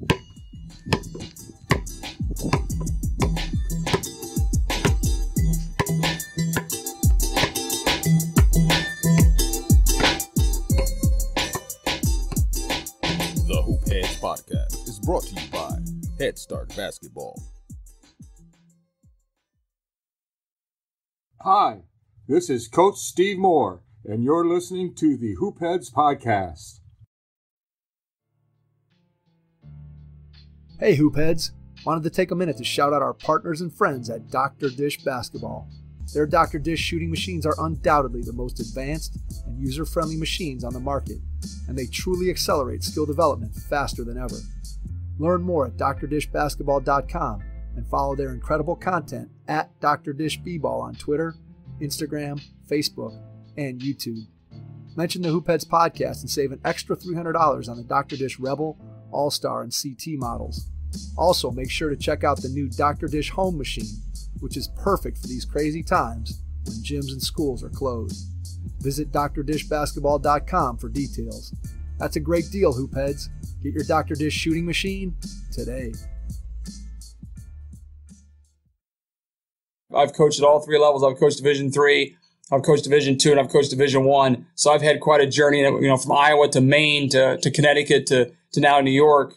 The Hoop Heads Podcast is brought to you by Head Start Basketball. Hi, this is Coach Steve Moore, and you're listening to the Hoop Heads Podcast. Hey, Hoopheads! Wanted to take a minute to shout out our partners and friends at Dr. Dish Basketball. Their Dr. Dish shooting machines are undoubtedly the most advanced and user friendly machines on the market, and they truly accelerate skill development faster than ever. Learn more at drdishbasketball.com and follow their incredible content at Dr. Dish B-Ball on Twitter, Instagram, Facebook, and YouTube. Mention the Hoopheads podcast and save an extra $300 on the Dr. Dish Rebel, All Star, and CT models. Also, make sure to check out the new Dr. Dish Home Machine, which is perfect for these crazy times when gyms and schools are closed. Visit drdishbasketball.com for details. That's a great deal, Hoopheads. Get your Dr. Dish shooting machine today. I've coached at all three levels. I've coached Division three, I've coached Division two, and I've coached Division one. So I've had quite a journey. You know, from Iowa to Maine to, to Connecticut to to now New York.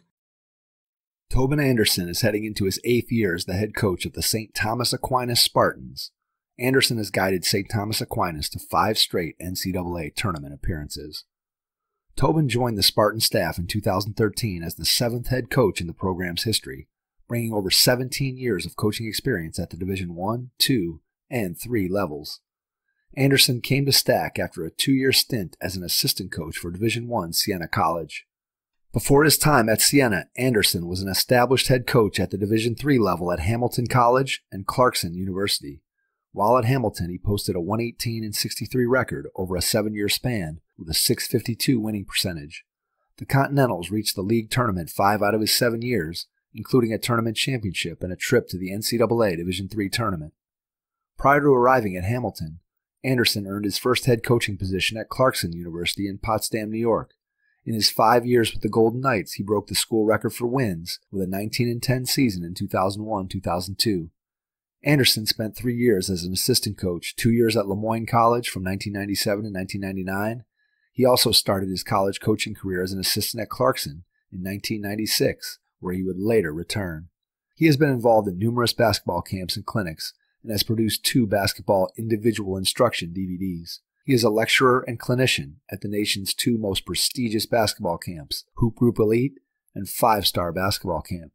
Tobin Anderson is heading into his eighth year as the head coach of the St. Thomas Aquinas Spartans. Anderson has guided St. Thomas Aquinas to five straight NCAA tournament appearances. Tobin joined the Spartan staff in 2013 as the seventh head coach in the program's history, bringing over 17 years of coaching experience at the Division 1, 2, and 3 levels. Anderson came to STAC after a two-year stint as an assistant coach for Division 1 Siena College. Before his time at Siena, Anderson was an established head coach at the Division III level at Hamilton College and Clarkson University. While at Hamilton, he posted a 118 and 63 record over a seven-year span with a 652 winning percentage. The Continentals reached the league tournament five out of his seven years, including a tournament championship and a trip to the NCAA Division III tournament. Prior to arriving at Hamilton, Anderson earned his first head coaching position at Clarkson University in Potsdam, New York. In his five years with the Golden Knights, he broke the school record for wins with a 19 10 season in 2001 2002. Anderson spent three years as an assistant coach, two years at Le Moyne College from 1997 to 1999. He also started his college coaching career as an assistant at Clarkson in 1996, where he would later return. He has been involved in numerous basketball camps and clinics and has produced two basketball individual instruction DVDs. He is a lecturer and clinician at the nation's two most prestigious basketball camps, Hoop Group Elite and Five Star Basketball Camp.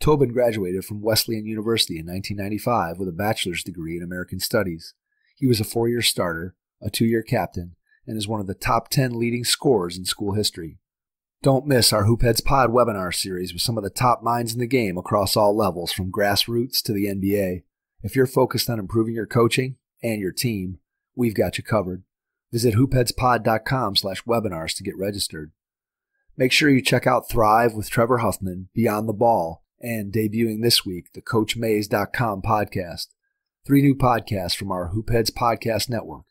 Tobin graduated from Wesleyan University in 1995 with a bachelor's degree in American Studies. He was a four year starter, a two year captain, and is one of the top 10 leading scorers in school history. Don't miss our Hoopheads Pod webinar series with some of the top minds in the game across all levels, from grassroots to the NBA. If you're focused on improving your coaching and your team, we've got you covered. Visit hoopheadspod.com slash webinars to get registered. Make sure you check out Thrive with Trevor Huffman, Beyond the Ball, and debuting this week, the CoachMaze.com podcast. Three new podcasts from our Hoopheads Podcast Network.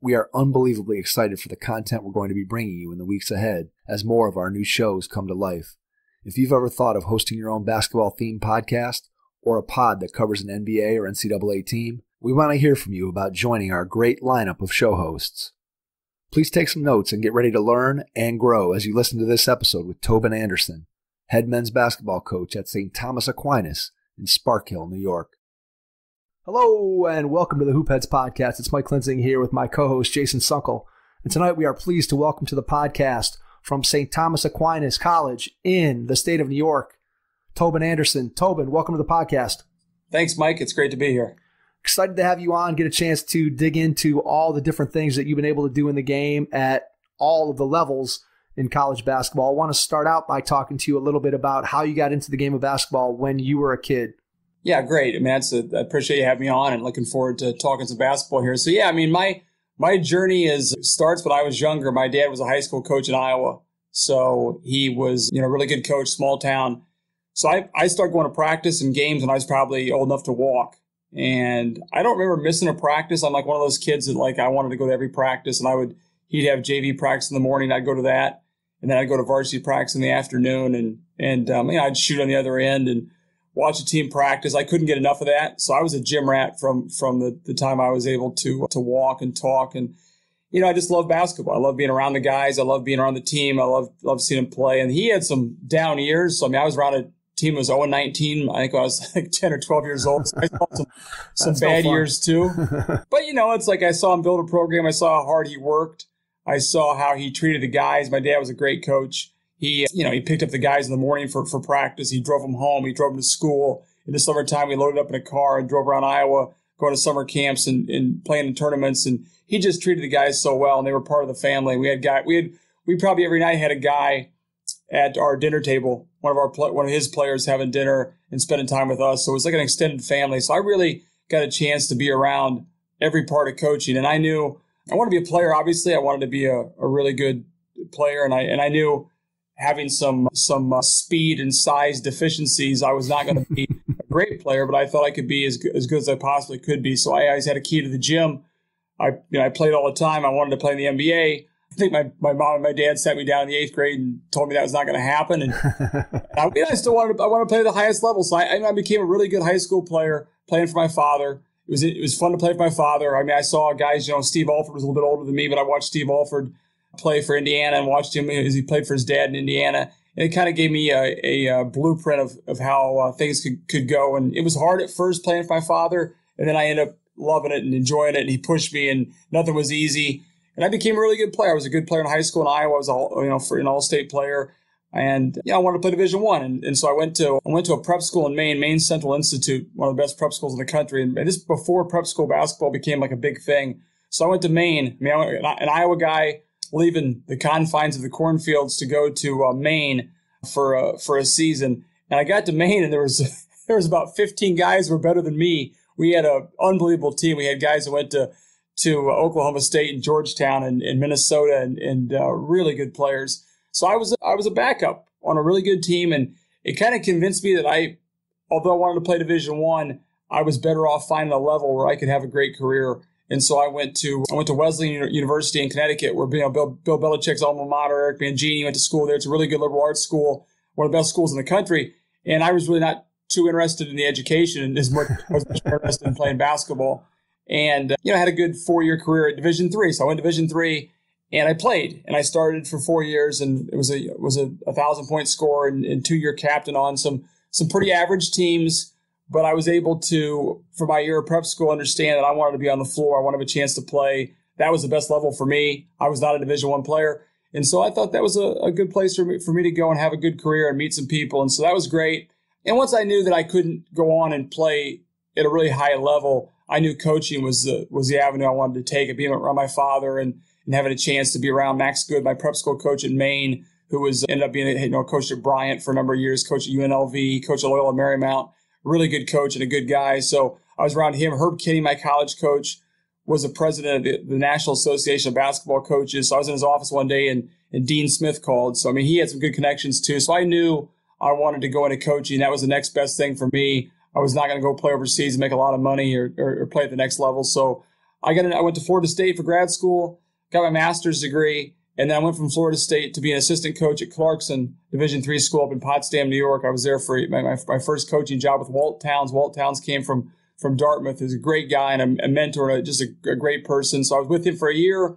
We are unbelievably excited for the content we're going to be bringing you in the weeks ahead as more of our new shows come to life. If you've ever thought of hosting your own basketball themed podcast or a pod that covers an NBA or NCAA team, we want to hear from you about joining our great lineup of show hosts. Please take some notes and get ready to learn and grow as you listen to this episode with Tobin Anderson, head men's basketball coach at St. Thomas Aquinas in Sparkill, New York. Hello and welcome to the Hoopheads Podcast. It's Mike Klinzing here with my co-host Jason Sunkel. And tonight we are pleased to welcome to the podcast from St. Thomas Aquinas College in the state of New York, Tobin Anderson. Tobin, welcome to the podcast. Thanks, Mike. It's great to be here. Excited to have you on, get a chance to dig into all the different things that you've been able to do in the game at all of the levels in college basketball. I want to start out by talking to you a little bit about how you got into the game of basketball when you were a kid. Yeah, great. I mean, that's a, I appreciate you having me on and looking forward to talking some basketball here. So yeah, I mean, my my journey is starts when I was younger. My dad was a high school coach in Iowa, so he was you know really good coach, small town. So I I started going to practice and games when I was probably old enough to walk. And I don't remember missing a practice. I'm like one of those kids that like I wanted to go to every practice, and I would he'd have JV practice in the morning. I'd go to that. and then I'd go to varsity practice in the afternoon, and and um, you know, I'd shoot on the other end and watch a team practice. I couldn't get enough of that, so I was a gym rat from from the, the time I was able to to walk and talk and. You know, I just love basketball. I love being around the guys. I love being around the team. I love love seeing him play. And he had some down years. So I mean, I was around a team was 0 19. I think I was like 10 or 12 years old. So I saw some, some bad years too. but you know, it's like I saw him build a program. I saw how hard he worked. I saw how he treated the guys. My dad was a great coach. He, you know, he picked up the guys in the morning for, for practice. He drove them home. He drove them to school. In the summertime, we loaded up in a car and drove around Iowa, going to summer camps and, and playing in tournaments. And he just treated the guys so well, and they were part of the family. We had guy, we had, we probably every night had a guy at our dinner table. One of our, one of his players having dinner and spending time with us. So it was like an extended family. So I really got a chance to be around every part of coaching, and I knew I wanted to be a player. Obviously, I wanted to be a, a really good player, and I and I knew having some some uh, speed and size deficiencies, I was not going to be a great player, but I thought I could be as good, as good as I possibly could be. So I always had a key to the gym. I you know I played all the time. I wanted to play in the NBA. I think my, my mom and my dad sat me down in the eighth grade and told me that was not going to happen. And I, mean, I, still wanted to, I wanted to play at the highest level. So I, I became a really good high school player playing for my father it was it was fun to play for my father. I mean, I saw guys. You know, Steve Alford was a little bit older than me, but I watched Steve Alford play for Indiana and watched him as he played for his dad in Indiana. And it kind of gave me a, a, a, blueprint of, of how uh, things could, could go. And it was hard at first playing with my father, and then I ended up loving it and enjoying it. And he pushed me, and nothing was easy. And I became a really good player. I was a good player in high school in Iowa. I was all you know for an all state player and yeah, I wanted to play Division One, and, and so I went to I went to a prep school in Maine, Maine Central Institute, one of the best prep schools in the country. And, this before prep school basketball became like a big thing. So I went to Maine. I mean, I'm an Iowa guy leaving the confines of the cornfields to go to uh, Maine for a, for a season, and I got to Maine, and there was there was about 15 guys who were better than me. We had an unbelievable team. We had guys that went to to uh, Oklahoma State and Georgetown and, and Minnesota, and, and uh, really good players. So I was I was a backup on a really good team, and it kind of convinced me that I, although I wanted to play Division One, I, I was better off finding a level where I could have a great career. And so I went to I went to Wesleyan University in Connecticut, where you know, Bill, Bill Belichick's alma mater, Eric Mangini went to school there. It's a really good liberal arts school, one of the best schools in the country. And I was really not too interested in the education and as much, as much interested in playing basketball. And uh, you know, I had a good four year career at Division three. So I went to Division three and I played and I started for four years and it was a it was a, a thousand point score and, and two year captain on some some pretty average teams. But I was able to, for my year of prep school, understand that I wanted to be on the floor. I wanted a chance to play. That was the best level for me. I was not a Division One player, and so I thought that was a, a good place for me for me to go and have a good career and meet some people. And so that was great. And once I knew that I couldn't go on and play at a really high level, I knew coaching was the was the avenue I wanted to take. Being around my father and and having a chance to be around Max Good, my prep school coach in Maine, who was ended up being a you know, coach at Bryant for a number of years, coach at UNLV, coach at Loyola Marymount, really good coach and a good guy. So I was around him. Herb Kenny, my college coach, was the president of the, the, National Association of Basketball Coaches. So I was in his office one day and, and Dean Smith called. So, I mean, he had some good connections too. So I knew I wanted to go into coaching. That was the next best thing for me. I was not going to go play overseas and make a lot of money or, or, or play at the next level. So I got in, I went to Florida State for grad school got my master's degree, and then I went from Florida State to be an assistant coach at Clarkson Division three school up in Potsdam, New York. I was there for my, my, my, first coaching job with Walt Towns. Walt Towns came from from Dartmouth. He's a great guy and a, a mentor and a, just a, a, great person. So I was with him for a year.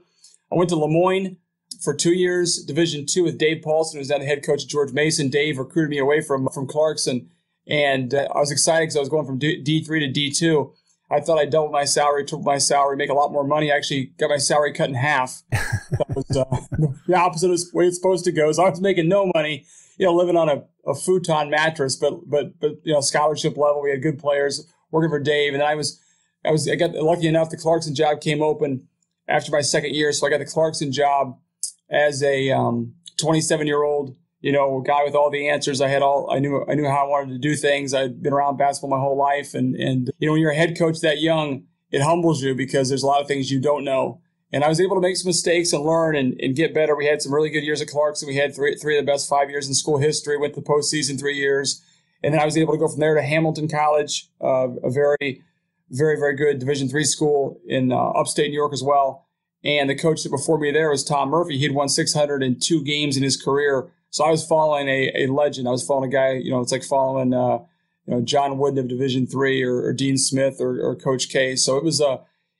I went to Le Moyne for two years, Division two with Dave Paulsen, who's now the head coach at George Mason. Dave recruited me away from from Clarkson, and uh, I was excited because I was going from D three to D two. I thought I doubled my salary, tripled my salary, make a lot more money. I actually got my salary cut in half. that was uh, the opposite of the way it's supposed to go. So I was making no money, you know, living on a, a futon mattress, but but but you know, scholarship level. We had good players working for Dave, and I was I was I got lucky enough. The Clarkson job came open after my second year, so I got the Clarkson job as a um, 27 year old you know, guy with all the answers. I had all I knew I knew how I wanted to do things. I'd been around basketball my whole life and and you know, when you're a head coach that young, it humbles you because there's a lot of things you don't know. And I was able to make some mistakes and learn and, and get better. We had some really good years at Clarkson. We had three three of the best five years in school history, went to the postseason three years. And then I was able to go from there to Hamilton College, uh, a very, very, very good Division three school in uh, upstate New York as well And the coach that before me there was Tom Murphy. He'd won 602 games in his career. So I was following a, a legend. I was following a guy, you know, it's like following, uh, you know, John Wooden of Division three or, or, Dean Smith or, or, Coach K. So it was a,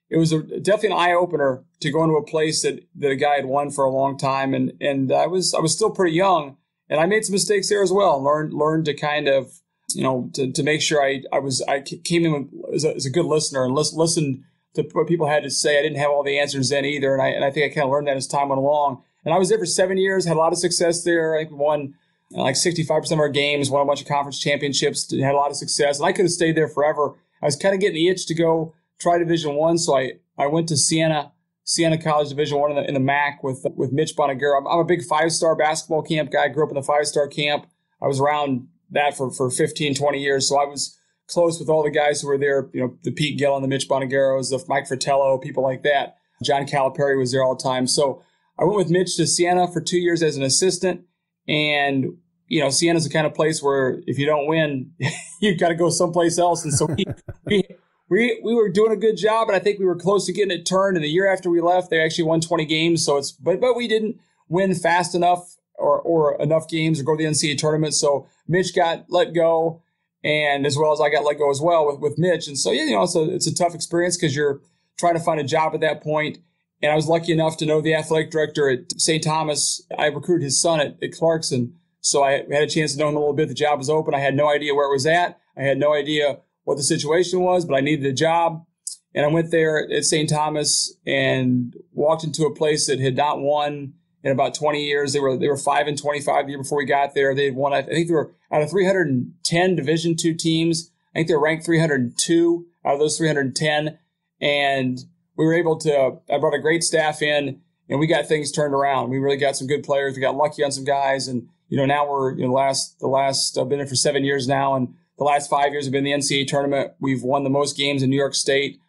it was a, definitely an eye opener to go into a place that, that a guy had won for a long time. And, and I was, I was still pretty young and I made some mistakes there as well. Learned, learned to kind of, you know, to, to make sure I, I was, I came in as a, as a good listener and listen, listened to what people had to say. I didn't have all the answers then either. And I, and I think I kind of learned that as time went along. And I was there for seven years, had a lot of success there. I think won uh, like 65% of our games, won a bunch of conference championships, had a lot of success. And I could have stayed there forever. I was kind of getting the itch to go try Division One. So I, I went to Siena, Siena College Division One in the, in the MAAC with, with Mitch Buonaguro. I'm, I'm a big five star basketball camp guy. Grew up in the five star camp. I was around that for, for 15, 20 years. So I was close with all the guys who were there, you know, the Pete Gillen, the Mitch Buonaguros, the Mike Fratello, people like that. John Calipari was there all the time. So I went with Mitch to Siena for two years as an assistant. And, you know, Siena's the kind of place where if you don't win, you've got to go someplace else. And so we, we, we, we were doing a good job, and I think we were close to getting it turned. And the year after we left, they actually won 20 games. So it's, but, but we didn't win fast enough or, or enough games or go to the NCAA tournament. So Mitch got let go and as well as I got let go as well with, with Mitch. And so, yeah, you know, it's a, it's a tough experience because you're trying to find a job at that point. And I was lucky enough to know the athletic director at St. Thomas. I recruited his son at, at Clarkson. So I had a chance to know him a little bit. The job was open. I had no idea where it was at. I had no idea what the situation was, but I needed a job. And I went there at St. Thomas and walked into a place that had not won in about 20 years. They were they were five and 25 the year before we got there. They had won. I think they were out of 310 Division two teams. I think they're ranked 302 out of those 310, and we were able to. I brought a great staff in, and we got things turned around. We really got some good players. We got lucky on some guys, and you know now we're you know last the last I've been in for seven years now, and the last five years have been the NCAA tournament. We've won the most games in New York State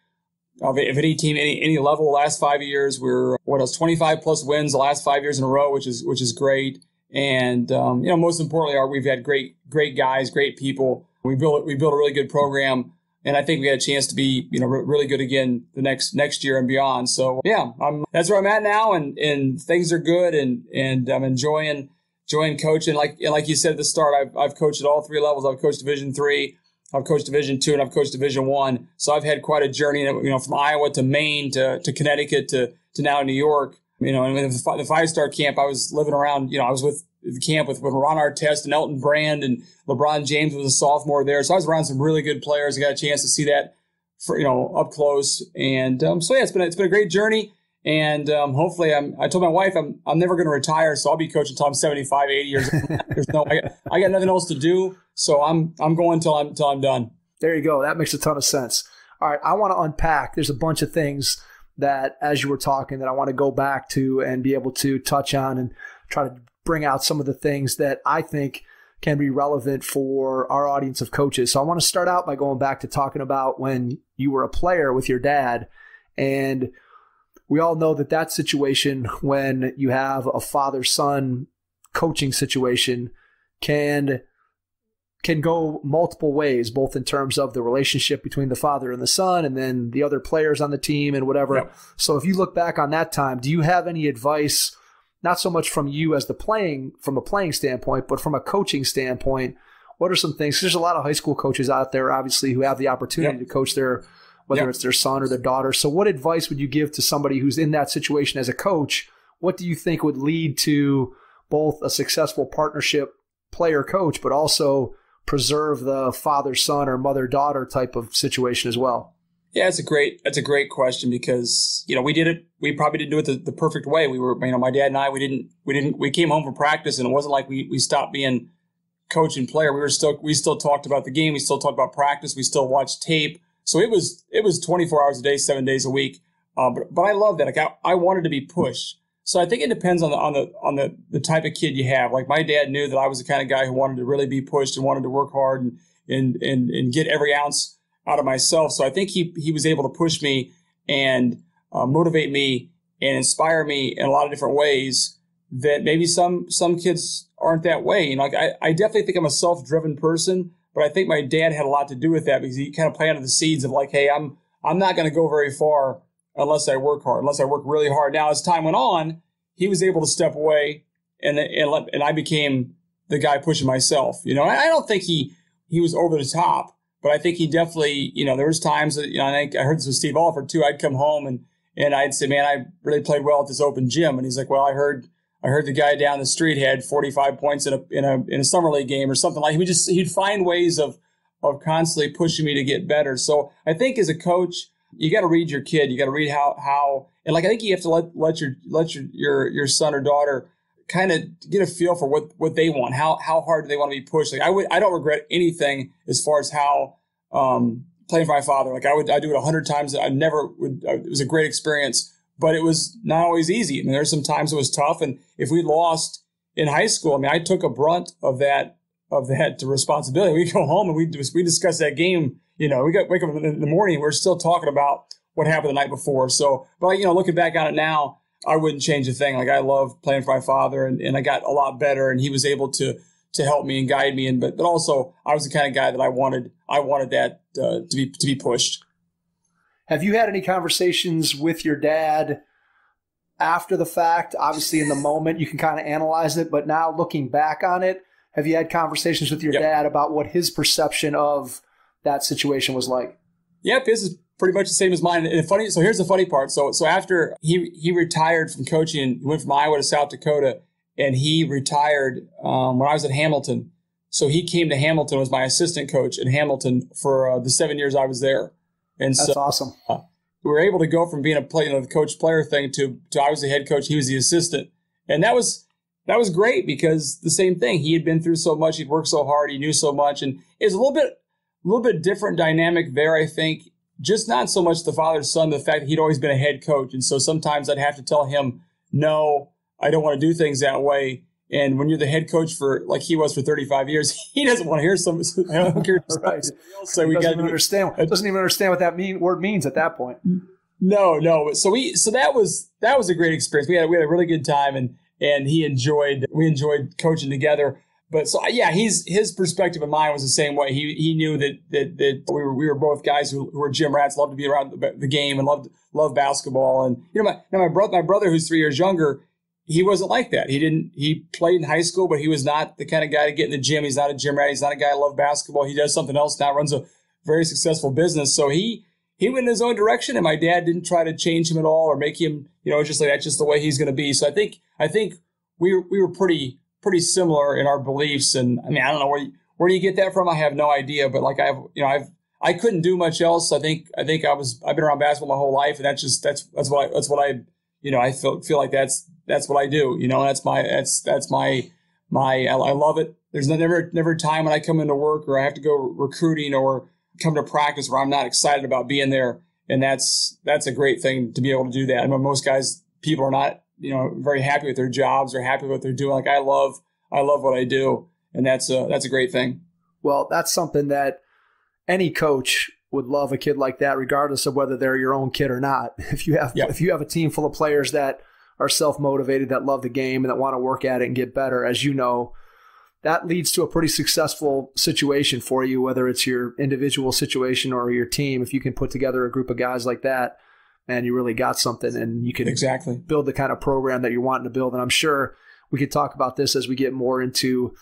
of, any team, any, any level. Last five years, we're what else? 25 plus wins the last five years in a row, which is which is great. And um, you know, most importantly, are we've had great great guys, great people. We built we built a really good program, and I think we had a chance to be you know re- really good again the next next year and beyond. So yeah, I'm that's where I'm at now, and and things are good, and and I'm enjoying enjoying coaching. Like like you said at the start, I've I've coached at all three levels. I've coached Division three. I've coached Division two and I've coached Division one. So I've had quite a journey, you know, from Iowa to Maine to, to Connecticut to, to now New York. You know, and the five star camp, I was living around, you know, I was with the camp with, with Ron Artest and Elton Brand and LeBron James was a sophomore there. So I was around some really good players. I got a chance to see that for, you know, up close. And um, so yeah, it's been, it's been a great journey. And um, hopefully, I'm, I told my wife I'm, I'm never going to retire, so I'll be coaching until I'm 75, 80 years old. There's no, I, I got nothing else to do, so I'm I'm going until I'm until I'm done. There you go. That makes a ton of sense. All right, I want to unpack. There's a bunch of things that, as you were talking, that I want to go back to and be able to touch on and try to bring out some of the things that I think can be relevant for our audience of coaches. So I want to start out by going back to talking about when you were a player with your dad and we all know that that situation when you have a father son coaching situation can can go multiple ways, both in terms of the relationship between the father and the son, and then the other players on the team and whatever. Yep. So, if you look back on that time, do you have any advice, not so much from you as the playing from a playing standpoint, but from a coaching standpoint? What are some things? There's a lot of high school coaches out there, obviously, who have the opportunity yep. to coach their whether yep. it's their son or their daughter. So, what advice would you give to somebody who's in that situation as a coach? What do you think would lead to both a successful partnership player coach, but also preserve the father son or mother daughter type of situation as well? Yeah, it's a great that's a great question because you know we did it we probably didn't do it the, the, perfect way. We were you know my dad and I we didn't we didn't we came home from practice and it wasn't like we we stopped being coach and player. We were still we still talked about the game. We still talked about practice. We still watched tape. So it was it was 24 hours a day, seven days a week. Uh, but but I love that. Like I, I wanted to be pushed. So I think it depends on the on the on the the type of kid you have. Like my dad knew that I was the kind of guy who wanted to really be pushed and wanted to work hard and and and, and get every ounce out of myself. So I think he he was able to push me and uh, motivate me and inspire me in a lot of different ways that maybe some some kids aren't that way. You know, like I, I definitely think I'm a self-driven person, but I think my dad had a lot to do with that because he kind of planted the seeds of like, hey, I'm I'm not going to go very far unless I work hard, unless I work really hard. Now, as time went on, he was able to step away, and and let, and I became the guy pushing myself. You know, I don't think he he was over the top, but I think he definitely, you know, there was times that you know, I think I heard this with Steve Alford too. I'd come home and and I'd say, man, I really played well at this open gym, and he's like, well, I heard. I heard the guy down the street had 45 points in a in a in a summer league game or something like. He would just he'd find ways of of constantly pushing me to get better. So I think as a coach, you got to read your kid. You got to read how how and like I think you have to let let your let your your your son or daughter kind of get a feel for what what they want. How how hard do they want to be pushed? Like I would I don't regret anything as far as how um, playing for my father. Like I would I do it a hundred times. I never would. Uh, it was a great experience, but it was not always easy. I mean, there's some times it was tough, and if we lost in high school, I mean, I took a brunt of that of that to responsibility. We go home and we we discuss that game. You know, we got wake up in the morning. We're still talking about what happened the night before. So, but you know, looking back on it now, I wouldn't change a thing. Like I love playing for my father, and, and I got a lot better, and he was able to to help me and guide me. And but but also, I was the kind of guy that I wanted. I wanted that uh, to be to be pushed. Have you had any conversations with your dad after the fact? Obviously, in the moment, you can kind of analyze it, but now looking back on it, have you had conversations with your yep. dad about what his perception of that situation was like? Yep, his is pretty much the same as mine. And funny, so here's the funny part. So so after he he retired from coaching, he went from Iowa to South Dakota, and he retired um, when I was at Hamilton. So he came to Hamilton was my assistant coach at Hamilton for uh, the seven years I was there. And That's so, awesome. Uh, we were able to go from being a play, you know, the coach player thing to to I was the head coach, he was the assistant, and that was that was great because the same thing. He had been through so much, he'd worked so hard, he knew so much, and it was a little bit a little bit different dynamic there. I think just not so much the father son, the fact that he'd always been a head coach. And so sometimes I'd have to tell him, no, I don't want to do things that way. And when you're the head coach for like he was for 35 years, he doesn't want to hear some. I don't care. right. So we got to understand. Doesn't even understand what that mean word means at that point. No, no. So we so that was that was a great experience. We had we had a really good time, and and he enjoyed we enjoyed coaching together. But so yeah, he's his perspective and mine was the same way. He he knew that that, that we were we were both guys who, who were gym rats, loved to be around the, the game and loved loved basketball. And you know my now my brother my brother who's three years younger, he wasn't like that. He didn't he played in high school, but he was not the kind of guy to get in the gym. He's not a gym rat. He's not a guy who loved basketball. He does something else now, runs a very successful business. So he he went in his own direction, and my dad didn't try to change him at all or make him you know just like that's just the way he's going to be. So I think I think we we were pretty pretty similar in our beliefs. And I mean, I don't know where you, where do you get that from? I have no idea. But like I've, you know, I've, I couldn't do much else. I think, I think I was, I've been around basketball my whole life, and that's just, that's, that's what I, that's what I, you know, I feel, feel like that's, that's what I do. You know, that's my, that's, that's my, my, I, love it. There's never, never time when I come into work or I have to go recruiting or come to practice where I'm not excited about being there. And that's, that's a great thing to be able to do that. I mean, most guys, people are not you know very happy with their jobs or happy with what they're doing. Like I love I love what I do, and that's a that's a great thing. Well, that's something that any coach would love a kid like that, regardless of whether they're your own kid or not. If you have yep. if you have a team full of players that are self motivated, that love the game, and that want to work at it and get better, as you know, that leads to a pretty successful situation for you, whether it's your individual situation or your team. If you can put together a group of guys like that, and you really got something and you can exactly build the kind of program that you're wanting to build. And I'm sure we could talk about this as we get more into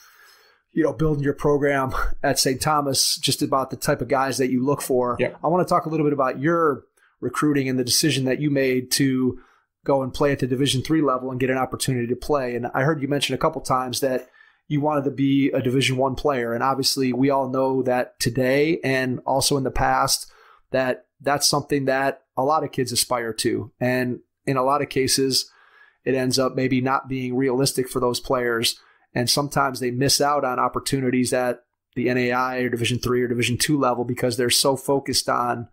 you know building your program at St. Thomas, just about the type of guys that you look for. Yep. I want to talk a little bit about your recruiting and the decision that you made to go and play at the Division three level and get an opportunity to play. And I heard you mention a couple times that you wanted to be a Division one player, and obviously we all know that today and also in the past that that's something that a lot of kids aspire to. And in a lot of cases, it ends up maybe not being realistic for those players. And sometimes they miss out on opportunities at the NAI or Division three or Division two level because they're so focused on,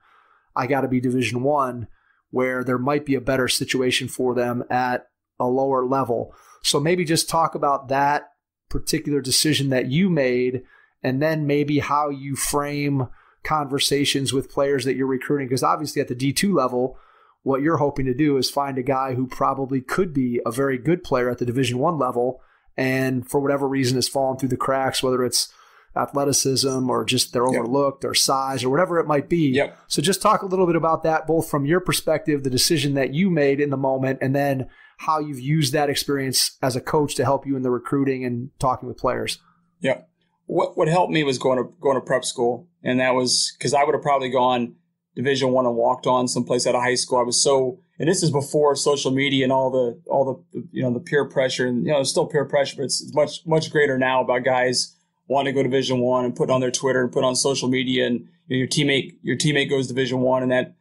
I got to be Division one, where there might be a better situation for them at a lower level. So maybe just talk about that particular decision that you made and then maybe how you frame conversations with players that you're recruiting because obviously at the D2 level what you're hoping to do is find a guy who probably could be a very good player at the division 1 level and for whatever reason has fallen through the cracks whether it's athleticism or just they're overlooked yep. or size or whatever it might be. Yep. So just talk a little bit about that, both from your perspective, the decision that you made in the moment, and then how you've used that experience as a coach to help you in the recruiting and talking with players. Yeah. What what helped me was going to going to prep school, and that was because I would have probably gone Division One and walked on someplace out of high school. I was so, and this is before social media and all the all the you know the peer pressure, and you know it's still peer pressure, but it's much much greater now about guys wanting to go to Division One and put on their Twitter and put on social media, and you know, your teammate your teammate goes Division One, and that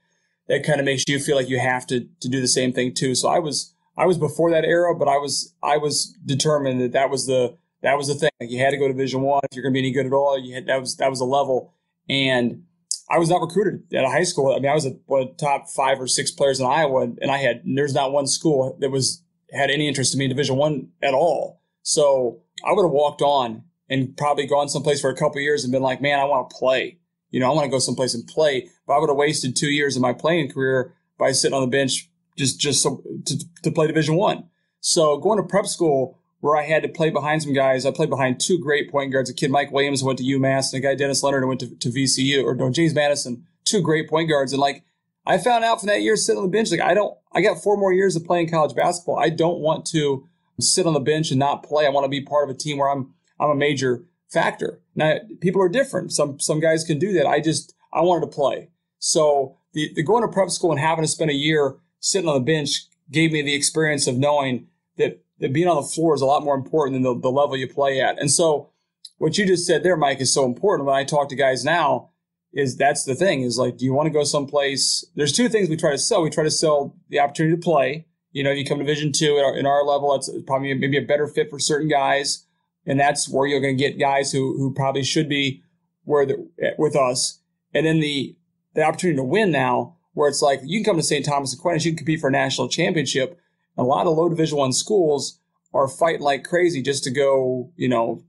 that kind of makes you feel like you have to to do the same thing too. So I was I was before that era, but I was I was determined that that was the that was the thing. Like you had to go to Division One if you're going to be any good at all. You had that was that was a level, and I was not recruited at a high school. I mean, I was a, one of the top five or six players in Iowa, and I had there's not one school that was had any interest in me in Division One at all. So I would have walked on and probably gone someplace for a couple years and been like, man, I want to play. You know, I want to go someplace and play. But I would have wasted two years of my playing career by sitting on the bench just just so, to, to play Division One. So going to prep school where I had to play behind some guys, I played behind two great point guards. A kid Mike Williams went to UMass, and a guy Dennis Leonard went to, to VCU or no James Madison. Two great point guards, and like I found out from that year sitting on the bench, like I don't, I got four more years of playing college basketball. I don't want to sit on the bench and not play. I want to be part of a team where I'm I'm a major factor. Now people are different. Some some guys can do that. I just I wanted to play. So the, the going to prep school and having to spend a year sitting on the bench gave me the experience of knowing that, that being on the floor is a lot more important than the, the level you play at. And so what you just said there, Mike, is so important. When I talk to guys now, is that's the thing is like, do you want to go someplace? There's two things we try to sell. We try to sell the opportunity to play. You know, you come to Division Two in our, in our level, it's probably maybe a better fit for certain guys, and that's where you're going to get guys who who probably should be where the, with us. And then the the opportunity to win now where it's like you can come to St. Thomas Aquinas, you can compete for a national championship. A lot of low Division One schools are fighting like crazy just to go, you know,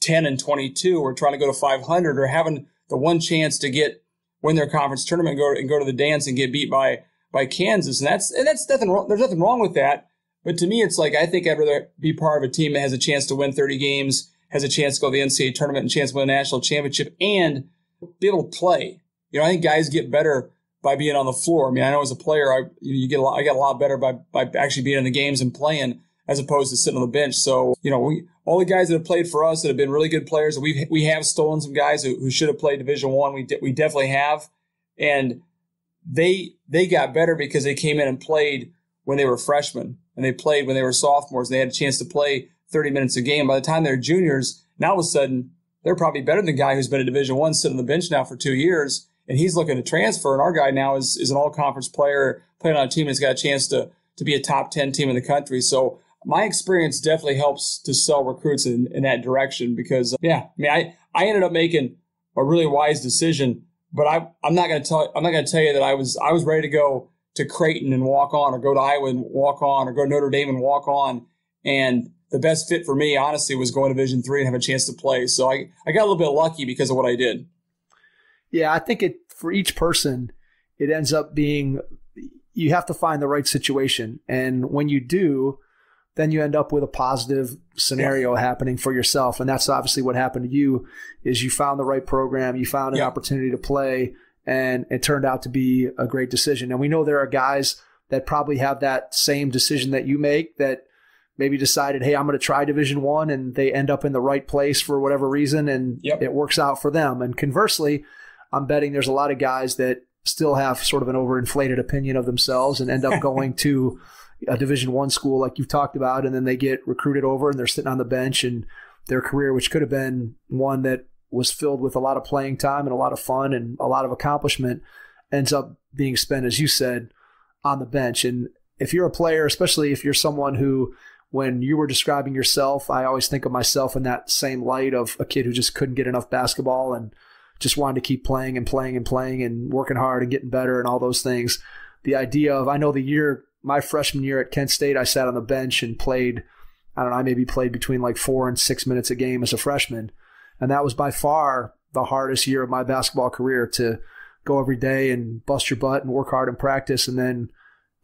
10 and 22 or trying to go to 500 or having the one chance to get win their conference tournament and go and go to the dance and get beat by by Kansas. And that's and that's nothing wrong. There's nothing wrong with that. But to me, it's like I think I'd rather be part of a team that has a chance to win 30 games, has a chance to go to the NCAA tournament, and chance to win a national championship, and be able to play. You know, I think guys get better by being on the floor. I mean, I know as a player, I you get a lot, I get a lot better by by actually being in the games and playing as opposed to sitting on the bench. So you know, we all the guys that have played for us that have been really good players. We we have stolen some guys who, who should have played Division One. We de- we definitely have, and they they got better because they came in and played when they were freshmen and they played when they were sophomores. And they had a chance to play 30 minutes a game. By the time they're juniors, now all of a sudden they're probably better than the guy who's been a Division One sitting on the bench now for two years and he's looking to transfer. And our guy now is is an all conference player, playing on a team that's got a chance to to be a top ten team in the country. So my experience definitely helps to sell recruits in, in that direction because uh, yeah, I mean I I ended up making a really wise decision, but I I'm not gonna tell I'm not gonna tell you that I was I was ready to go to Creighton and walk on, or go to Iowa and walk on, or go to Notre Dame and walk on. And the best fit for me, honestly, was going to Division three and have a chance to play. So I, I got a little bit lucky because of what I did. Yeah, I think it for each person, it ends up being you have to find the right situation, and when you do, then you end up with a positive scenario yeah. happening for yourself, and that's obviously what happened to you. Is you found the right program, you found an yeah. opportunity to play, and it turned out to be a great decision. And we know there are guys that probably have that same decision that you make that maybe decided, hey, I'm going to try Division One, and they end up in the right place for whatever reason, and yep. it works out for them. And conversely, I'm betting there's a lot of guys that still have sort of an overinflated opinion of themselves and end up going to a division one school like you've talked about and then they get recruited over and they're sitting on the bench and their career which could have been one that was filled with a lot of playing time and a lot of fun and a lot of accomplishment ends up being spent as you said on the bench. And if you're a player especially if you're someone who when you were describing yourself i always think of myself in that same light of a kid who just couldn't get enough basketball and just wanted to keep playing and playing and playing and working hard and getting better and all those things. The idea of I know the year my freshman year at Kent State, I sat on the bench and played. I don't know, I maybe played between like four and six minutes a game as a freshman, and that was by far the hardest year of my basketball career to go every day and bust your butt and work hard in practice, and then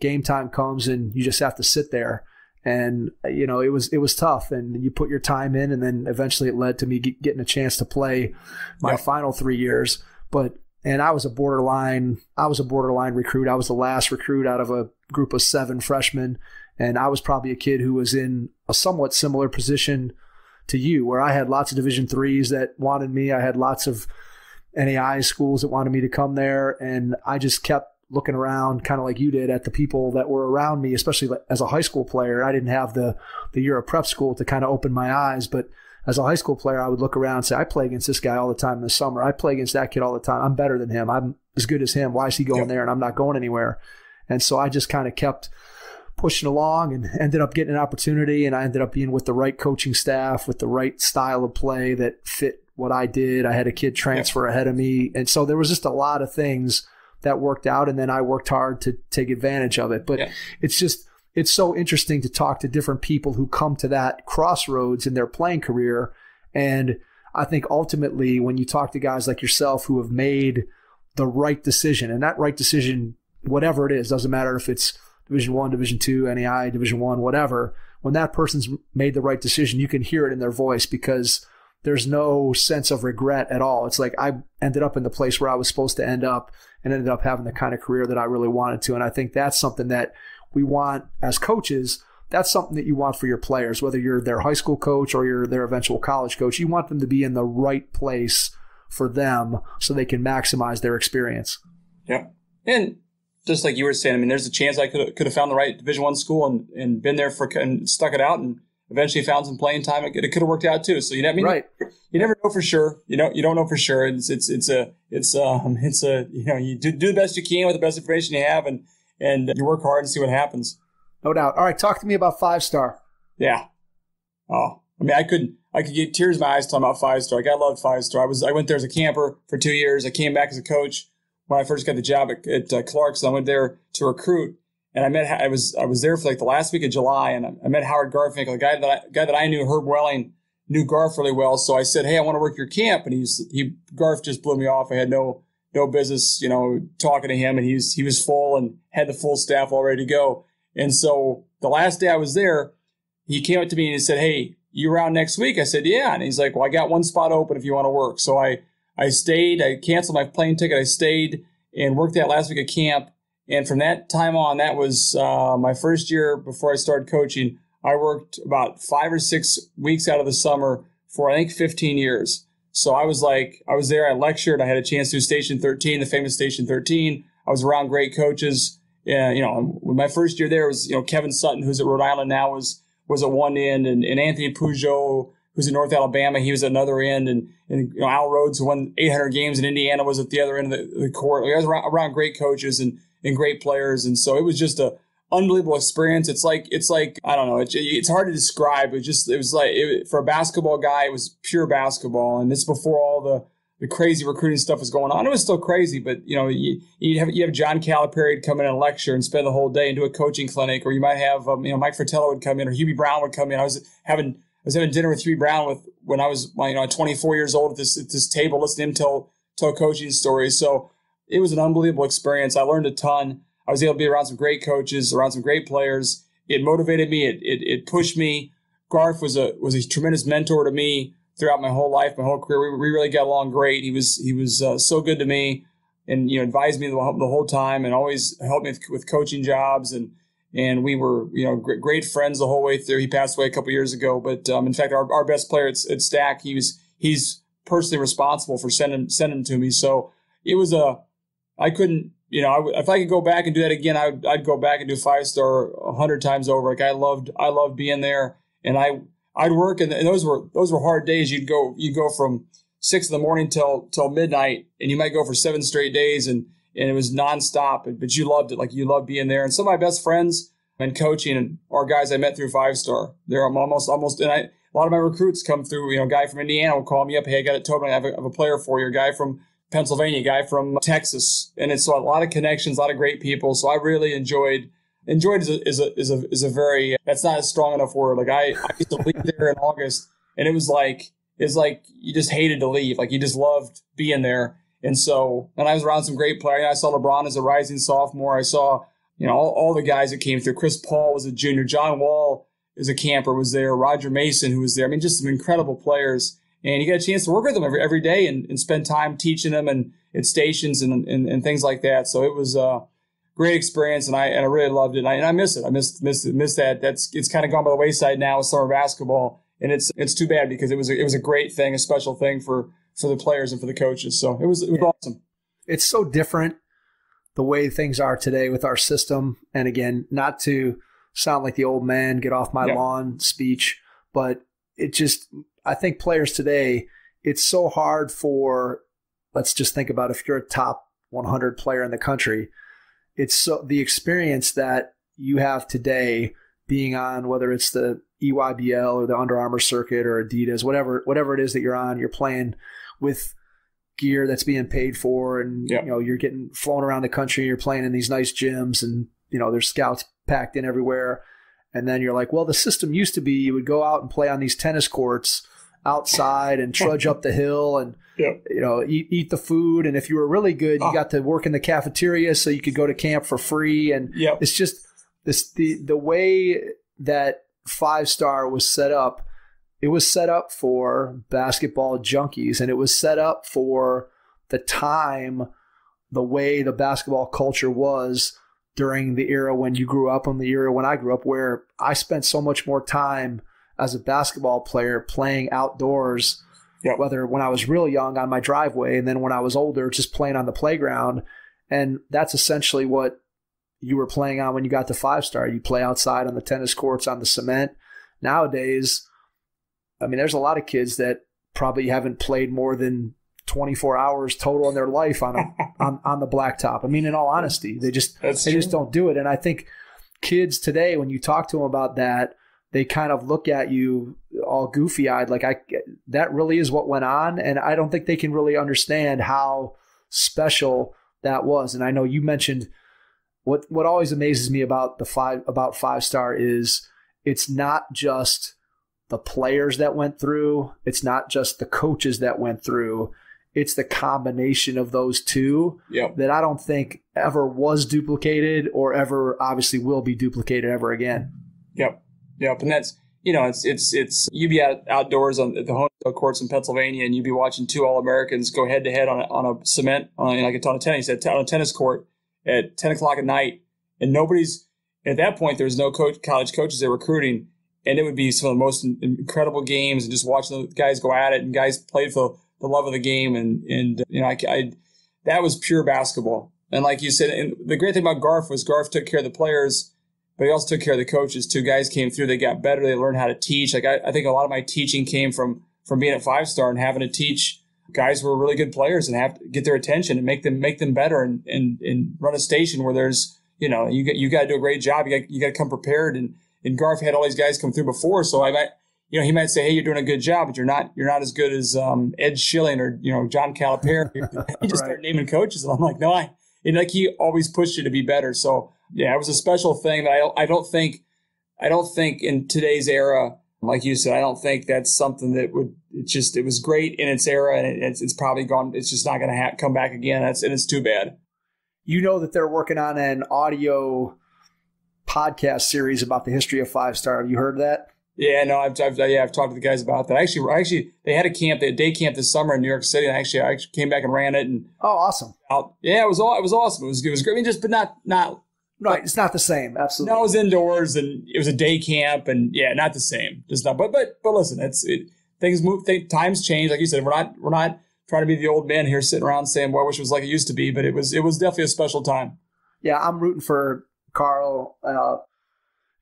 game time comes and you just have to sit there. And uh, you know it was it was tough. And you put your time in and then eventually it led to me getting a chance to play my yep. final three years. But and i was a borderline i was a borderline recruit. I was the last recruit out of a group of seven freshmen. And i was probably a kid who was in a somewhat similar position to you where i had lots of division threes that wanted me. I had lots of NAI schools that wanted me to come there. And i just kept looking around kind of like you did at the people that were around me, especially as a high school player. I didn't have the, the year of prep school to kind of open my eyes, but as a high school player, I would look around and say, I play against this guy all the time in the summer. I play against that kid all the time. I'm better than him. I'm as good as him. Why is he going yep. there and I'm not going anywhere? And so I just kind of kept pushing along and ended up getting an opportunity. And I ended up being with the right coaching staff, with the right style of play that fit what I did. I had a kid transfer yep. ahead of me. And so there was just a lot of things that worked out, and then I worked hard to take advantage of it. But yeah. it's just it's so interesting to talk to different people who come to that crossroads in their playing career, and I think ultimately when you talk to guys like yourself who have made the right decision, and that right decision, whatever it is, doesn't matter if it's Division One, Division Two, NAI, Division One, whatever. When that person's made the right decision, you can hear it in their voice because there's no sense of regret at all. It's like I ended up in the place where I was supposed to end up and ended up having the kind of career that I really wanted to. And I think that's something that we want as coaches. That's something that you want for your players, whether you're their high school coach or you're their eventual college coach. You want them to be in the right place for them so they can maximize their experience. Yeah. And just like you were saying, I mean, there's a chance I could could have found the right Division One school and, and been there for and stuck it out and eventually found some playing time. It, it could have worked out too. So you know, I mean, right. you never know for sure. You know, you don't know for sure. It's it's it's a it's um it's a you know you do, do the best you can with the best information you have, and and you work hard and see what happens. No doubt. All right, talk to me about five star. Yeah. Oh, I mean, I could I could get tears in my eyes talking about five star. Like I loved five star. I was I went there as a camper for two years. I came back as a coach when I first got the job at, at uh, Clarkson. I went there to recruit and I met I was I was there for like the last week of July, and I met Howard Garfinkel, a guy that I, guy that I knew, Herb Welling knew Garf really well. So I said, "Hey, I want to work your camp," and he's he Garf just blew me off. I had no no business, you know, talking to him, and he was he was full and had the full staff all ready to go. And so the last day I was there, he came up to me and he said, "Hey, you around next week?" I said, "Yeah," and he's like, "Well, I got one spot open if you want to work." So I I stayed. I canceled my plane ticket. I stayed and worked that last week of camp and from that time on, that was uh, my first year before I started coaching. I worked about five or six weeks out of the summer for I think 15 years. So I was like, I was there, I lectured, I had a chance to do Station 13, the famous Station 13. I was around great coaches. Yeah, you know, my first year there was, you know, Kevin Sutton, who's at Rhode Island now, was was at one end, and, and Anthony Pujol, who's in North Alabama, he was at another end, and, and you know, Al Rhodes, who won 800 games in Indiana, was at the other end of the, the court. I was around, around great coaches, and and great players. And so it was just a unbelievable experience. It's like it's like I don't know. It, it's hard to describe. It just it was like it, for a basketball guy, it was pure basketball, and it's before all the the crazy recruiting stuff was going on. It was still crazy, but you know, you you have you have John Calipari come in and lecture and spend the whole day and do a coaching clinic, or you might have um, you know Mike Fratello would come in, or Hubie Brown would come in. I was having I was having dinner with Hubie Brown with when I was you know 24 years old at this at this table, listening to him tell tell coaching stories. So it was an unbelievable experience. I learned a ton. I was able to be around some great coaches, around some great players. It motivated me. It, it, it pushed me. Garf was a was a tremendous mentor to me throughout my whole life, my whole career. We, we really got along great. He was he was uh, so good to me, and you know advised me the, the whole time, and always helped me with, with, coaching jobs. And and we were you know great, great friends the whole way through. He passed away a couple years ago, but um, in fact, our, our best player at, at STAC, he was he's personally responsible for sending sending to me. So it was a I couldn't, you know, I, if I could go back and do that again, I would, I'd go back and do five star a hundred times over. Like I loved, I loved being there, and I, I'd work, and, and those were those were hard days. You'd go, you'd go from six in the morning till till midnight, and you might go for seven straight days, and and it was nonstop. But you loved it, like you loved being there. And some of my best friends and coaching and are guys I met through five star. They're I'm almost almost, and I a lot of my recruits come through. You know, a guy from Indiana will call me up. Hey, I got it. Tobin, I have a, I have a player for you. A guy from Pennsylvania, guy from Texas, and it's a lot of connections, a lot of great people. So I really enjoyed enjoyed is a is a is a, is a very that's not a strong enough word. Like I, I used to leave there in August, and it was like it's like you just hated to leave. Like you just loved being there. And so, and I was around some great players. I saw LeBron as a rising sophomore. I saw you know all, all the guys that came through. Chris Paul was a junior. John Wall as a camper was there, Roger Mason who was there. I mean, just some incredible players. And you get a chance to work with them every, every day and, and spend time teaching them and at stations and, and, and things like that. So it was a great experience, and I and I really loved it. And I, and I miss it. I miss miss miss that. That's it's kind of gone by the wayside now with summer basketball, and it's it's too bad because it was a, it was a great thing, a special thing for for the players and for the coaches. So it was it was yeah. awesome. It's so different the way things are today with our system. And again, not to sound like the old man, get off my yeah. lawn speech, but it just I think players today, it's so hard for let's just think about if you're a top 100 player in the country, it's so the experience that you have today being on whether it's the EYBL or the Under Armour circuit or Adidas, whatever whatever it is that you're on, you're playing with gear that's being paid for and yep. you know you're getting flown around the country you're playing in these nice gyms and you know there's scouts packed in everywhere and then you're like well the system used to be you would go out and play on these tennis courts outside and trudge up the hill and yep. you know eat, eat the food and if you were really good you oh. got to work in the cafeteria so you could go to camp for free and yep. it's just this the the way that five star was set up it was set up for basketball junkies and it was set up for the time the way the basketball culture was during the era when you grew up and the era when I grew up where I spent so much more time as a basketball player playing outdoors, yep. whether when I was real young on my driveway and then when I was older just playing on the playground. And that's essentially what you were playing on when you got to five star. You play outside on the tennis courts on the cement. Nowadays, I mean, there's a lot of kids that probably haven't played more than 24 hours total in their life on a, on, on the blacktop. I mean, in all honesty, they just That's they true. just don't do it. And I think kids today, when you talk to them about that, they kind of look at you all goofy eyed, like I that really is what went on, and I don't think they can really understand how special that was. And I know you mentioned what what always amazes me about the five about five star is it's not just the players that went through, it's not just the coaches that went through. It's the combination of those two yep. that I don't think ever was duplicated or ever obviously will be duplicated ever again. Yep. Yep, and that's you know it's it's it's you'd be out, outdoors on the home courts in Pennsylvania, and you'd be watching two All Americans go head to head on a, on a cement on like a ton of tennis at on a tennis court at ten o'clock at night, and nobody's at that point. There's no coach, college coaches they're recruiting, and it would be some of the most incredible games, and just watching the guys go at it, and guys played for the love of the game, and and you know I, I that was pure basketball. And like you said, and the great thing about Garf was Garf took care of the players but he also took care of the coaches. Two guys came through, they got better, they learned how to teach. Like I, I think a lot of my teaching came from from being at five star and having to teach guys who are really good players and have to get their attention and make them make them better and and, and run a station where there's you know you got you got to do a great job. You got you got to come prepared. And and Garf had all these guys come through before, so I might you know he might say, hey, you're doing a good job, but you're not you're not as good as um, Ed Schilling or you know John Calipari. he just right. started naming coaches, and I'm like, no, I and like he always pushed you to be better. So yeah, it was a special thing that I I don't think I don't think in today's era, like you said, I don't think that's something that would. It just it was great in its era, and it, it's it's probably gone. It's just not going to ha- come back again. That's and it's too bad. You know that they're working on an audio podcast series about the history of five star. Have you heard that? Yeah, no, I've, I've yeah, I've talked to the guys about that. Actually, actually, they had a camp, they had a day camp this summer in New York City, and actually, I actually came back and ran it. And oh, awesome! Out, yeah, it was all it was awesome. It was it was great. I mean, just but not not Right, it's not the same. Absolutely. No, it was indoors and it was a day camp, and yeah, not the same. Just not. But but but listen, it's it, things move. Th- times change. Like you said, we're not we're not trying to be the old man here sitting around saying, "Well, I wish it was like it used to be." But it was it was definitely a special time. Yeah, I'm rooting for Carl uh,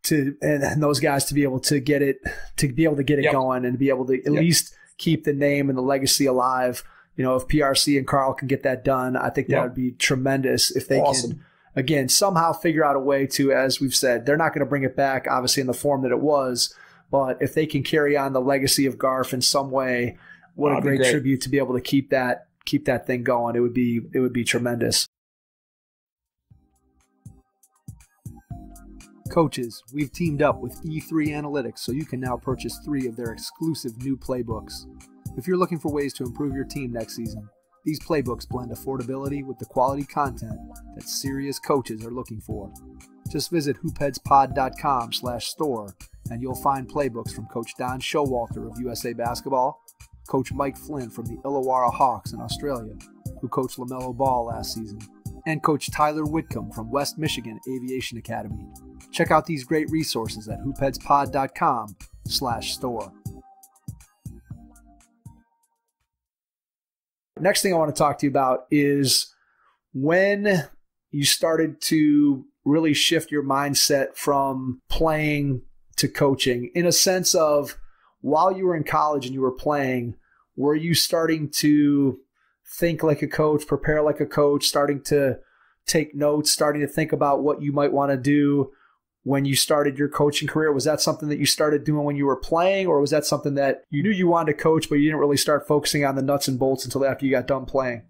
to and, and, those guys to be able to get it to be able to get it yep. going and be able to at yep. least keep the name and the legacy alive. You know, if PRC and Carl can get that done, I think that yep. would be tremendous if they awesome. can again, somehow figure out a way to, as we've said, they're not going to bring it back, obviously, in the form that it was. But if they can carry on the legacy of Garf in some way, what That'd a great, great, tribute to be able to keep that keep that thing going. It would be it would be tremendous. Coaches, we've teamed up with E3 Analytics so you can now purchase three of their exclusive new playbooks. If you're looking for ways to improve your team next season, these playbooks blend affordability with the quality content that serious coaches are looking for. Just visit hoopheadspod.com slash store and you'll find playbooks from Coach Don Showalter of USA Basketball, Coach Mike Flynn from the Illawarra Hawks in Australia, who coached LaMelo Ball last season, and Coach Tyler Whitcomb from West Michigan Aviation Academy. Check out these great resources at hoopheadspod.com slash store. Next thing I want to talk to you about is when you started to really shift your mindset from playing to coaching. In a sense of while you were in college and you were playing, were you starting to think like a coach, prepare like a coach, starting to take notes, starting to think about what you might want to do when you started your coaching career? Was that something that you started doing when you were playing, or was that something that you knew you wanted to coach, but you didn't really start focusing on the nuts and bolts until after you got done playing?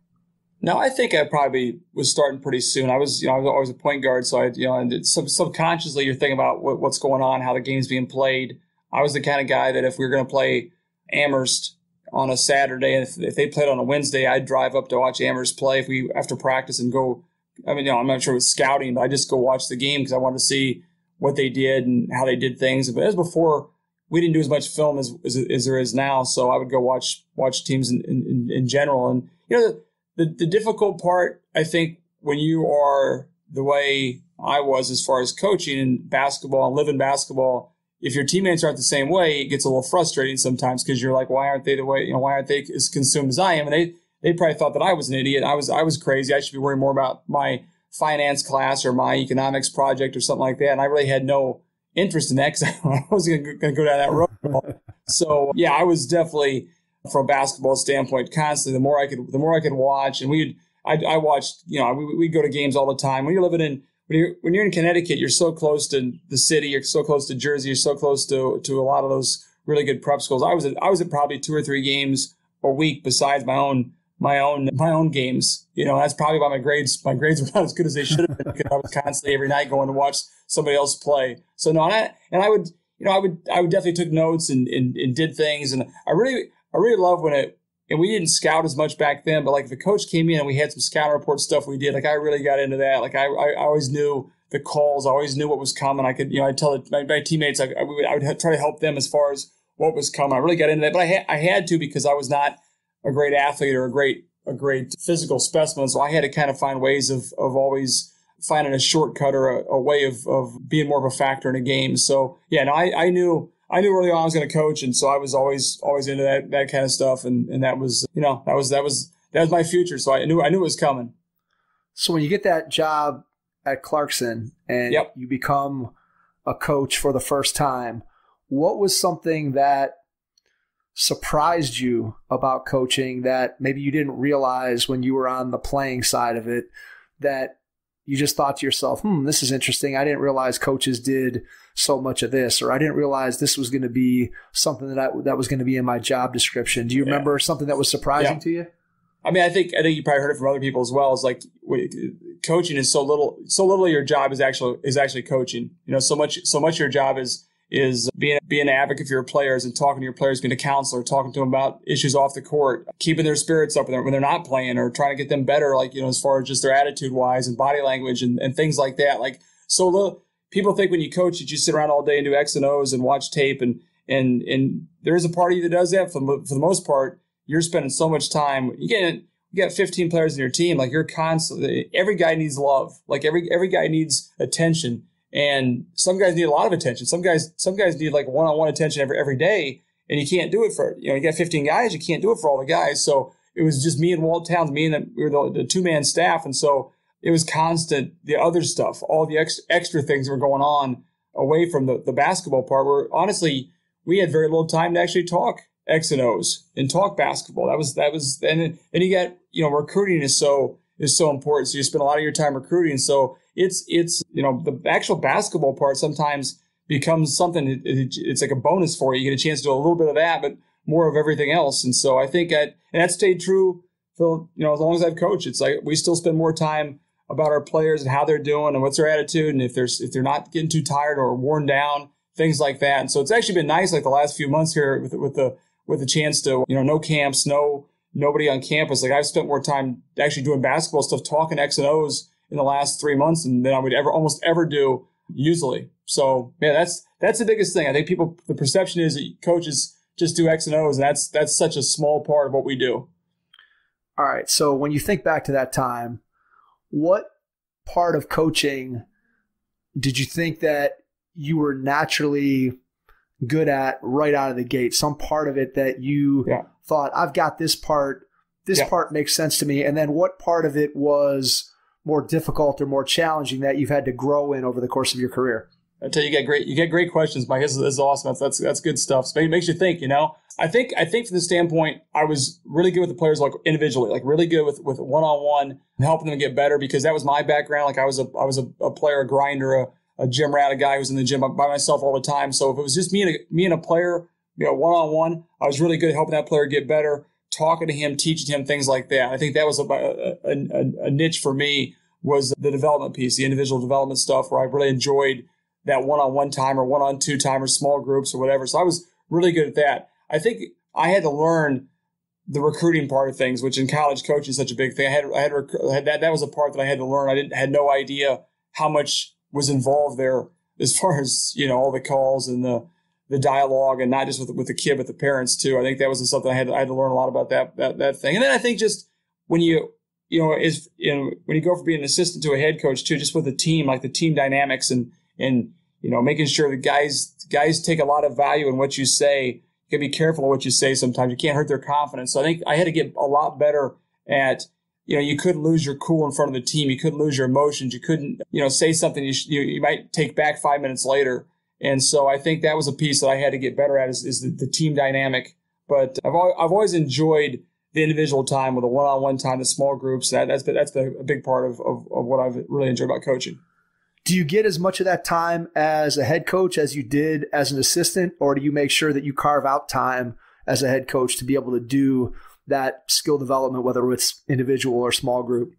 No, I think I probably was starting pretty soon. I was, you know, I was always a point guard, so I, you know, and sub- subconsciously you're thinking about what, what's going on, how the game's being played. I was the kind of guy that if we were going to play Amherst on a Saturday, if, if they played on a Wednesday, I'd drive up to watch Amherst play. If we after practice and go, I mean, you know, I'm not sure it was scouting, but I just go watch the game because I wanted to see what they did and how they did things. But as before, we didn't do as much film as, as, as there is now, so I would go watch watch teams in, in, in general. And you know, the, the difficult part, I think, when you are the way I was as far as coaching and basketball and living basketball, if your teammates aren't the same way, it gets a little frustrating sometimes because you're like, why aren't they the way, you know, why aren't they as consumed as I am? And they, they probably thought that I was an idiot. I was, I was crazy. I should be worrying more about my finance class or my economics project or something like that. And I really had no interest in that because I wasn't going to go down that road. so yeah, I was definitely from a basketball standpoint constantly. The more I could, the more I could watch, and we'd, I, I watched, you know, we we go to games all the time. When you're living in when you're when you're in Connecticut, you're so close to the city, you're so close to Jersey, you're so close to to a lot of those really good prep schools. I was at, I was at probably two or three games a week besides my own my own my own games. You know, that's probably why my grades my grades were not as good as they should have been because I was constantly every night going to watch somebody else play. So no, and I, and I would you know I would I would definitely took notes and, and, and did things, and I really I really love when it and we didn't scout as much back then, but like if a coach came in and we had some scout report stuff we did, like I really got into that. Like I, I, always knew the calls, I always knew what was coming. I could, you know, I'd tell my, my teammates, I, I, would, I would try to help them as far as what was coming. I really got into that, but I had, I had to because I was not a great athlete or a great, a great physical specimen. So I had to kind of find ways of, of always finding a shortcut or a, a way of, of being more of a factor in a game. So yeah, no, I, I knew, I knew early on I was going to coach, and so I was always always into that that kind of stuff, and and that was you know that was that was that was my future. So I knew I knew it was coming. So when you get that job at Clarkson and yep. you become a coach for the first time, what was something that surprised you about coaching that maybe you didn't realize when you were on the playing side of it that you just thought to yourself, hmm, this is interesting. I didn't realize coaches did so much of this, or I didn't realize this was going to be something that I, that was going to be in my job description. Do you yeah. remember something that was surprising yeah. to you? I mean, I think I think you probably heard it from other people as well. Is like coaching is so little, so little of your job is actually is actually coaching. You know, so much so much your job is is being being an advocate for your players and talking to your players, being a counselor, talking to them about issues off the court, keeping their spirits up when they're, when they're not playing, or trying to get them better, like you know, as far as just their attitude wise and body language and, and things like that. Like so, the people think when you coach that you sit around all day and do X and O's and watch tape and and and there is a party that does that for for the most part. You're spending so much time. You get you got 15 players in your team. Like you're constantly every guy needs love. Like every every guy needs attention. And some guys need a lot of attention. Some guys some guys need like one on one attention every every day. And you can't do it for you know you got 15 guys. You can't do it for all the guys. So it was just me and Walt Towns, me and the, we were the, the two man staff. And so it was constant the other stuff, all the ex, extra things that were going on away from the, the basketball part where honestly we had very little time to actually talk X and O's and talk basketball. That was that was and then you got you know recruiting is so is so important. So you spend a lot of your time recruiting. So it's it's you know the actual basketball part sometimes becomes something. It, it, it's like a bonus for you. You get a chance to do a little bit of that, but more of everything else. And so I think that and that stayed true for you know as long as I've coached. It's like we still spend more time about our players and how they're doing and what's their attitude and if there's if they're not getting too tired or worn down, things like that. And so it's actually been nice like the last few months here with with the with the chance to you know no camps, no nobody on campus. Like I've spent more time actually doing basketball stuff, talking X and O's in the last three months than I would ever almost ever do usually. So yeah, that's that's the biggest thing. I think people the perception is that coaches just do X and O's, and that's that's such a small part of what we do. All right. So when you think back to that time, what part of coaching did you think that you were naturally good at right out of the gate? Some part of it that you yeah. thought, I've got this part, this yeah. part makes sense to me. And then what part of it was more difficult or more challenging that you've had to grow in over the course of your career? I tell you, you get great, you get great questions, Mike. This is, this is awesome. That's, that's, that's good stuff. It makes you think, you know, I think, I think from the standpoint, I was really good with the players, like individually, like really good with, with one-on-one helping them get better because that was my background. Like I was a, I was a, a player, a grinder, a, a gym rat, a guy who was in the gym by myself all the time. So if it was just me and a, me and a player, you know, one-on-one, I was really good helping that player get better, talking to him, teaching him things like that. I think that was a, a, a niche for me was the development piece, the individual development stuff where I really enjoyed that one-on-one time or one-on-two time or small groups or whatever. So I was really good at that. I think I had to learn the recruiting part of things, which in college coaching is such a big thing. I had, I had, had that, that was a part that I had to learn. I didn't, had no idea how much was involved there as far as, you know, all the calls and the, the dialogue and not just with, with the kid, but the parents too. I think that was something I had, I had to learn a lot about that, that, that thing. And then I think just when you, you know, is, you know, when you go from being an assistant to a head coach too, just with the team, like the team dynamics and, and, you know, making sure the guys guys take a lot of value in what you say. You can be careful of what you say sometimes. You can't hurt their confidence. So I think I had to get a lot better at, you know, you couldn't lose your cool in front of the team. You couldn't lose your emotions. You couldn't, you know, say something you, sh- you, you might take back five minutes later. And so I think that was a piece that I had to get better at is, is the, the team dynamic. But I've, I've always enjoyed the individual time with the one-on-one time, the small groups. That, that's been, that's been a big part of, of, of what I've really enjoyed about coaching. Do you get as much of that time as a head coach as you did as an assistant, or do you make sure that you carve out time as a head coach to be able to do that skill development, whether it's individual or small group?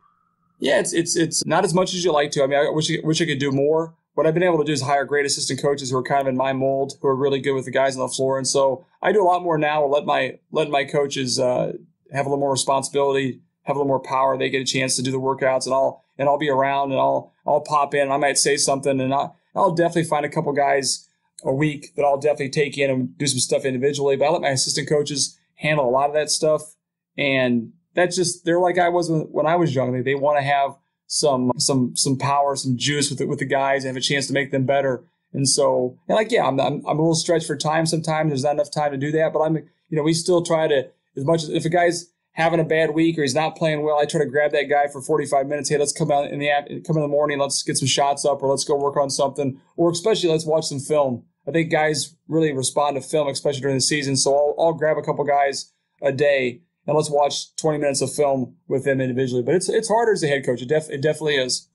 Yeah, it's it's it's not as much as you like to. I mean, I wish I, wish I could do more. What I've been able to do is hire great assistant coaches who are kind of in my mold, who are really good with the guys on the floor, and so I do a lot more now. Let my let my coaches uh, have a little more responsibility, have a little more power. They get a chance to do the workouts, and I'll and I'll be around and I'll I'll pop in and I might say something and I'll, I'll definitely find a couple guys a week that I'll definitely take in and do some stuff individually. But I let my assistant coaches handle a lot of that stuff, and that's just they're like I was when I was young. They, they want to have some some some power, some juice with the, with the guys, and have a chance to make them better. And so, and like yeah, I'm, I'm I'm a little stretched for time. Sometimes there's not enough time to do that, but I'm you know we still try to as much as if a guy's having a bad week or he's not playing well, I try to grab that guy for 45 minutes. Hey, let's come out in the come in the morning. Let's get some shots up, or let's go work on something, or especially let's watch some film. I think guys really respond to film, especially during the season. So I'll, I'll grab a couple guys a day and let's watch 20 minutes of film with them individually. But it's it's harder as a head coach. It, def, it definitely is.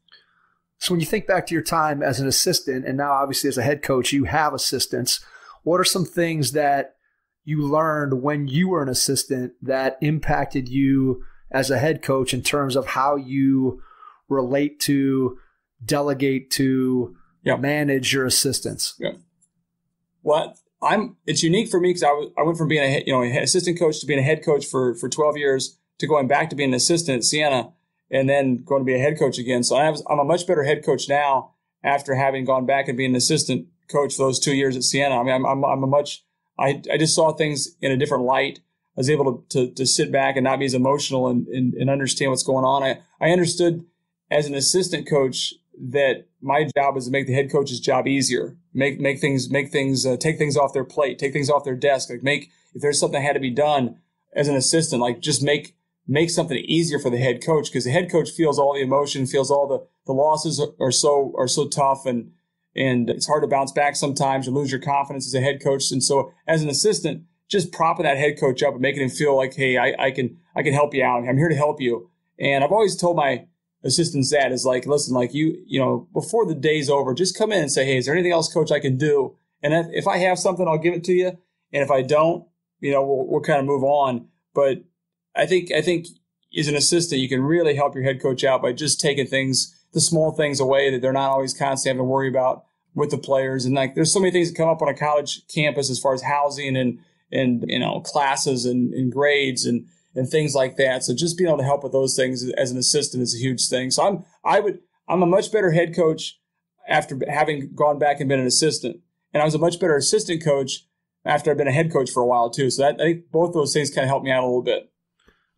So when you think back to your time as an assistant, and now obviously as a head coach, you have assistants. What are some things that you learned when you were an assistant that impacted you as a head coach in terms of how you relate to, delegate to, manage your assistants? Yeah. Well, I'm. It's unique for me because I, I went from being a you know assistant coach to being a head coach for for 12 years to going back to being an assistant at Siena and then going to be a head coach again. So I I'm a much better head coach now after having gone back and being an assistant coach for those two years at Siena. I mean, I'm, I'm, I'm a much I, I just saw things in a different light. I was able to, to, to sit back and not be as emotional and, and, and understand what's going on. I, I understood as an assistant coach that my job is to make the head coach's job easier, make make things make things uh, take things off their plate, take things off their desk, like make if there's something that had to be done as an assistant, like just make make something easier for the head coach because the head coach feels all the emotion, feels all the the losses are, are so are so tough and and it's hard to bounce back sometimes. You lose your confidence as a head coach, and so as an assistant, just propping that head coach up and making him feel like, hey, I, I can I can help you out. I'm here to help you. And I've always told my assistants that is like, listen, like you, you know, before the day's over, just come in and say, hey, is there anything else, coach, I can do? And if, I have something, I'll give it to you. And if I don't, you know, we'll, we'll kind of move on. But I think I think as an assistant, you can really help your head coach out by just taking things the small things away that they're not always constantly having to worry about with the players. And like, there's so many things that come up on a college campus as far as housing and, and, you know, classes and, and grades and, and things like that. So just being able to help with those things as an assistant is a huge thing. So I'm, I would, I'm a much better head coach after having gone back and been an assistant. And I was a much better assistant coach after I've been a head coach for a while too. So that, I think both those things kind of helped me out a little bit.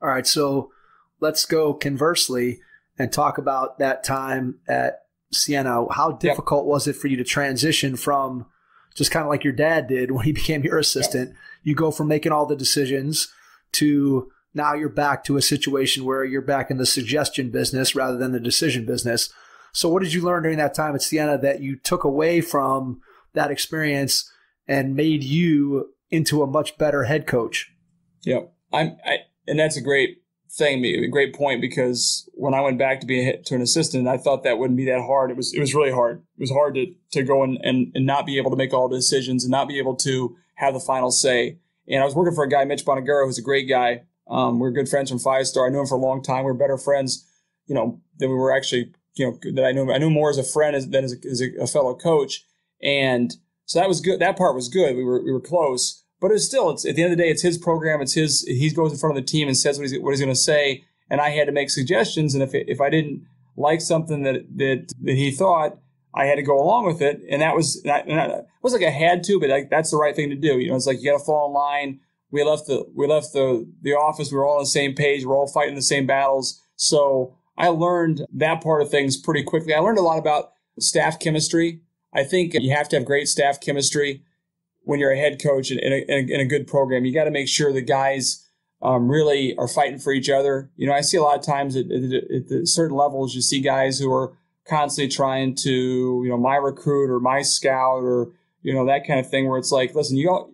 All right, so let's go conversely and talk about that time at Siena. How difficult yep. was it for you to transition from just kind of like your dad did when he became your assistant? Yep. You go from making all the decisions to now you're back to a situation where you're back in the suggestion business rather than the decision business. So, what did you learn during that time at Siena that you took away from that experience and made you into a much better head coach? Yep, I'm, I, and that's a great thing, a great point because when I went back to be a, to an assistant, I thought that wouldn't be that hard. It was, it was really hard. It was hard to to go and, and and not be able to make all the decisions and not be able to have the final say. And I was working for a guy, Mitch Buonaguro, who's a great guy. Um, we're good friends from Five Star. I knew him for a long time. We are better friends, you know, than we were actually you know that I knew I knew more as a friend as, than as, a, as a, fellow coach, and so that was good. That part was good. We were we were close, but it's still it's at the end of the day, it's his program. It's his. He goes in front of the team and says what he's what he's going to say, and I had to make suggestions. And if it, if I didn't like something that that that he thought, I had to go along with it, and that was that, it was like I had to, but like that's the right thing to do. You know, it's like you got to fall in line. We left the we left the the office. We were all on the same page. We're all fighting the same battles. So I learned that part of things pretty quickly. I learned a lot about staff chemistry. I think you have to have great staff chemistry when you're a head coach in, a, in a, in a good program. You got to make sure the guys um, really are fighting for each other. You know, I see a lot of times at, at, at certain levels, you see guys who are constantly trying to, you know, my recruit or my scout or, you know, that kind of thing where it's like, listen, you all,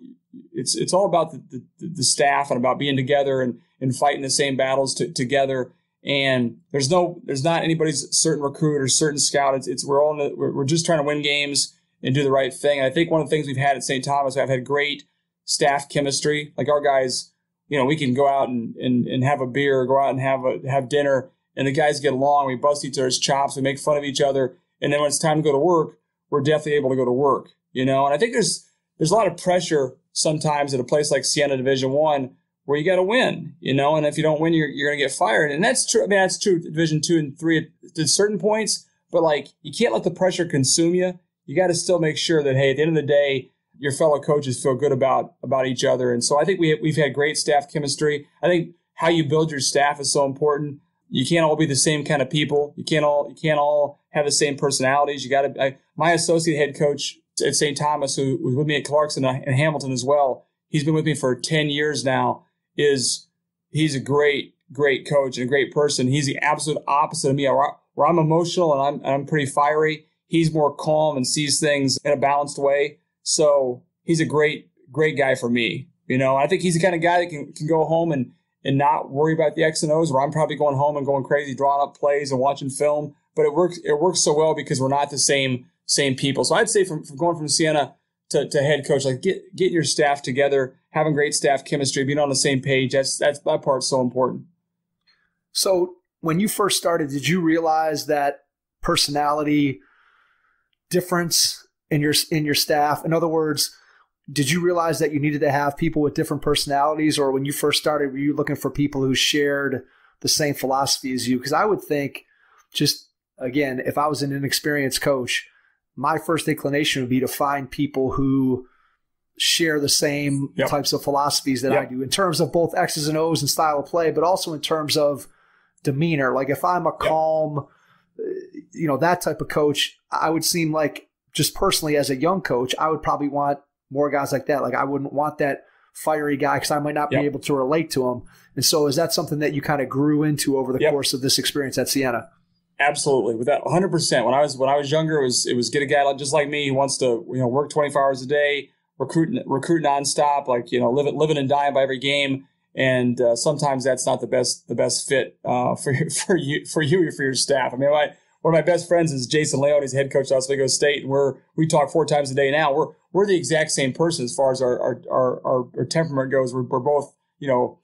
it's, it's all about the, the, the staff and about being together and, and fighting the same battles to, together and there's no there's not anybody's certain recruit or certain scout it's, it's we're all the, we're, we're just trying to win games and do the right thing and i think one of the things we've had at st thomas i've had great staff chemistry like our guys you know we can go out and, and, and have a beer go out and have a have dinner and the guys get along we bust each other's chops we make fun of each other and then when it's time to go to work we're definitely able to go to work you know and i think there's there's a lot of pressure sometimes at a place like siena division one where you got to win, you know, and if you don't win, you're, you're to get fired. And that's true. I mean, that's true. Division two and three at, at certain points, but like you can't let the pressure consume you. You got to still make sure that, hey, at the end of the day, your fellow coaches feel good about, about each other. And so I think we, we've had great staff chemistry. I think how you build your staff is so important. You can't all be the same kind of people. You can't all, you can't all have the same personalities. You got to, my associate head coach at St. Thomas, who was with me at Clarkson uh, and Hamilton as well, he's been with me for 10 years now is he's a great, great coach and a great person. He's the absolute opposite of me, where I'm emotional and I'm, I'm pretty fiery. He's more calm and sees things in a balanced way. So he's a great, great guy for me. You know, I think he's the kind of guy that can, can go home and, and not worry about the X and O's where I'm probably going home and going crazy, drawing up plays and watching film. But it works, it works so well because we're not the same, same people. So I'd say from, from going from Siena to, to head coach, like get, get your staff together having great staff chemistry, being on the same page. That's that's that part's so important. So when you first started, did you realize that personality difference in your in your staff? In other words, did you realize that you needed to have people with different personalities, or when you first started, were you looking for people who shared the same philosophy as you? Because I would think, just again, if I was an inexperienced coach, my first inclination would be to find people who share the same yep. types of philosophies that yep. I do in terms of both X's and O's and style of play, but also in terms of demeanor. Like if I'm a calm, yep. You know, that type of coach, I would seem like just personally as a young coach, I would probably want more guys like that. Like I wouldn't want that fiery guy because I might not be able to relate to him. And so is that something that you kind of grew into over the course of this experience at Siena? Absolutely, with that 100. percent When I was when I was younger, it was it was get a guy just like me who wants to you know work 24 hours a day, recruit recruit nonstop, like you know, living living and dying by every game. And uh, sometimes that's not the best the best fit uh, for for you for you or for your staff. I mean, my, one of my best friends is Jason Leone. He's head coach at Oswego State, and we're we talk four times a day now. We're we're the exact same person as far as our our our, our, our temperament goes. We're, we're both you know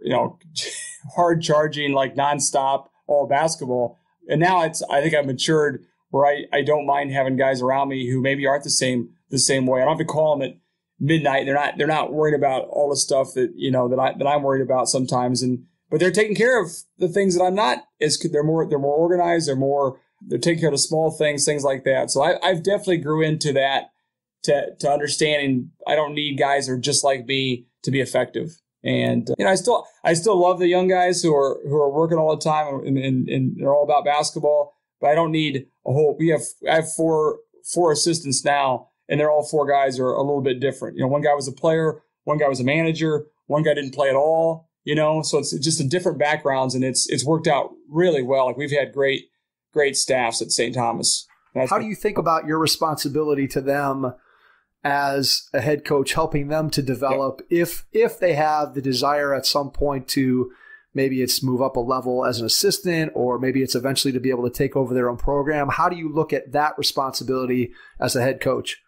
you know hard charging like nonstop all basketball. And now it's I think I've matured where I, I don't mind having guys around me who maybe aren't the same the same way. I don't have to call them at midnight. They're not they're not worried about all the stuff that you know that I that I'm worried about sometimes. And but they're taking care of the things that I'm not. As they're more they're more organized. They're more they're taking care of the small things, things like that. So I, I've definitely grew into that to to understanding I don't need guys are just like me to be effective. And you know, I still I still love the young guys who are who are working all the time and, and, and they're all about basketball. But I don't need a whole. We have I have four four assistants now, and they're all four guys are a little bit different. You know, one guy was a player, one guy was a manager, one guy didn't play at all. You know, so it's just a different backgrounds, and it's it's worked out really well. Like we've had great great staffs at St. Thomas. How do you think about your responsibility to them as a head coach, helping them to develop if if they have the desire at some point to maybe it's move up a level as an assistant or maybe it's eventually to be able to take over their own program how do you look at that responsibility as a head coach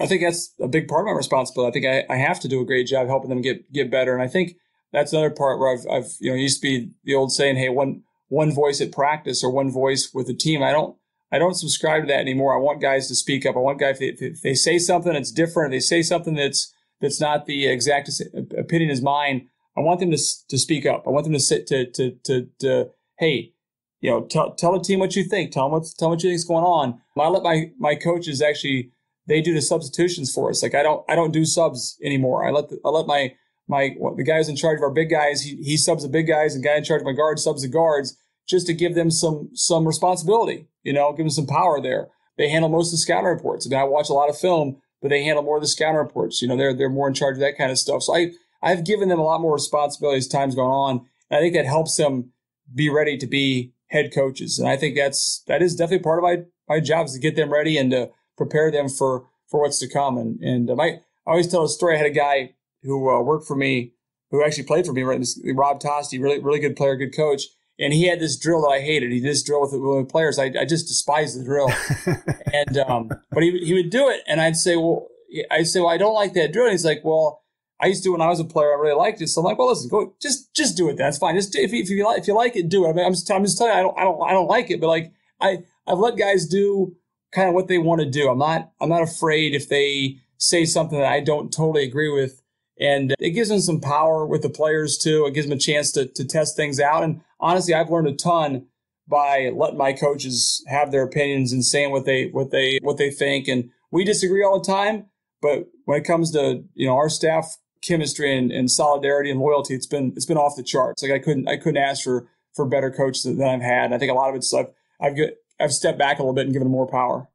i think that's a big part of my responsibility i think i, I have to do a great job helping them get get better and i think that's another part where i've, I've you know used to be the old saying hey one one voice at practice or one voice with the team i don't I don't subscribe to that anymore. I want guys to speak up. I want guys if they, if they say something that's different, they say something that's that's not the exact opinion as mine. I want them to to speak up. I want them to sit to to to, to hey, you know, tell tell the team what you think. Tell them what tell them what you think's going on. I let my my coaches actually they do the substitutions for us. Like I don't I don't do subs anymore. I let the, I let my my the guys in charge of our big guys. He he subs the big guys, and guy in charge of my guards subs the guards just to give them some some responsibility, you know, give them some power there. They handle most of the scouting reports. I mean, I watch a lot of film, but they handle more of the scouting reports. You know, they're they're more in charge of that kind of stuff. So I I've given them a lot more responsibility as time's gone on. And I think that helps them be ready to be head coaches. And I think that's that is definitely part of my my job is to get them ready and to prepare them for for what's to come. And and um, I, I always tell a story. I had a guy who uh, worked for me, who actually played for me, right? Rob Tosti, really really good player, good coach and he had this drill that I hated. He did this drill with, with players. I, I just despised the drill. and um, but he he would do it, and I'd say, well, I'd say, well, I don't like that drill. And he's like, well, I used to when I was a player. I really liked it. So I'm like, well, listen, go just just do it. That's fine. Just if you, if you like if you like it, do it. I mean, I'm just I'm just telling you, I don't I don't I don't like it, but like I I've let guys do kind of what they want to do. I'm not I'm not afraid if they say something that I don't totally agree with. And it gives them some power with the players too. It gives them a chance to, to test things out. And honestly, I've learned a ton by letting my coaches have their opinions and saying what they what they what they think. And we disagree all the time, but when it comes to you know our staff chemistry and, and solidarity and loyalty, it's been it's been off the charts. Like I couldn't I couldn't ask for for better coaches than I've had. I think a lot of it's I've I've get, I've stepped back a little bit and given them more power.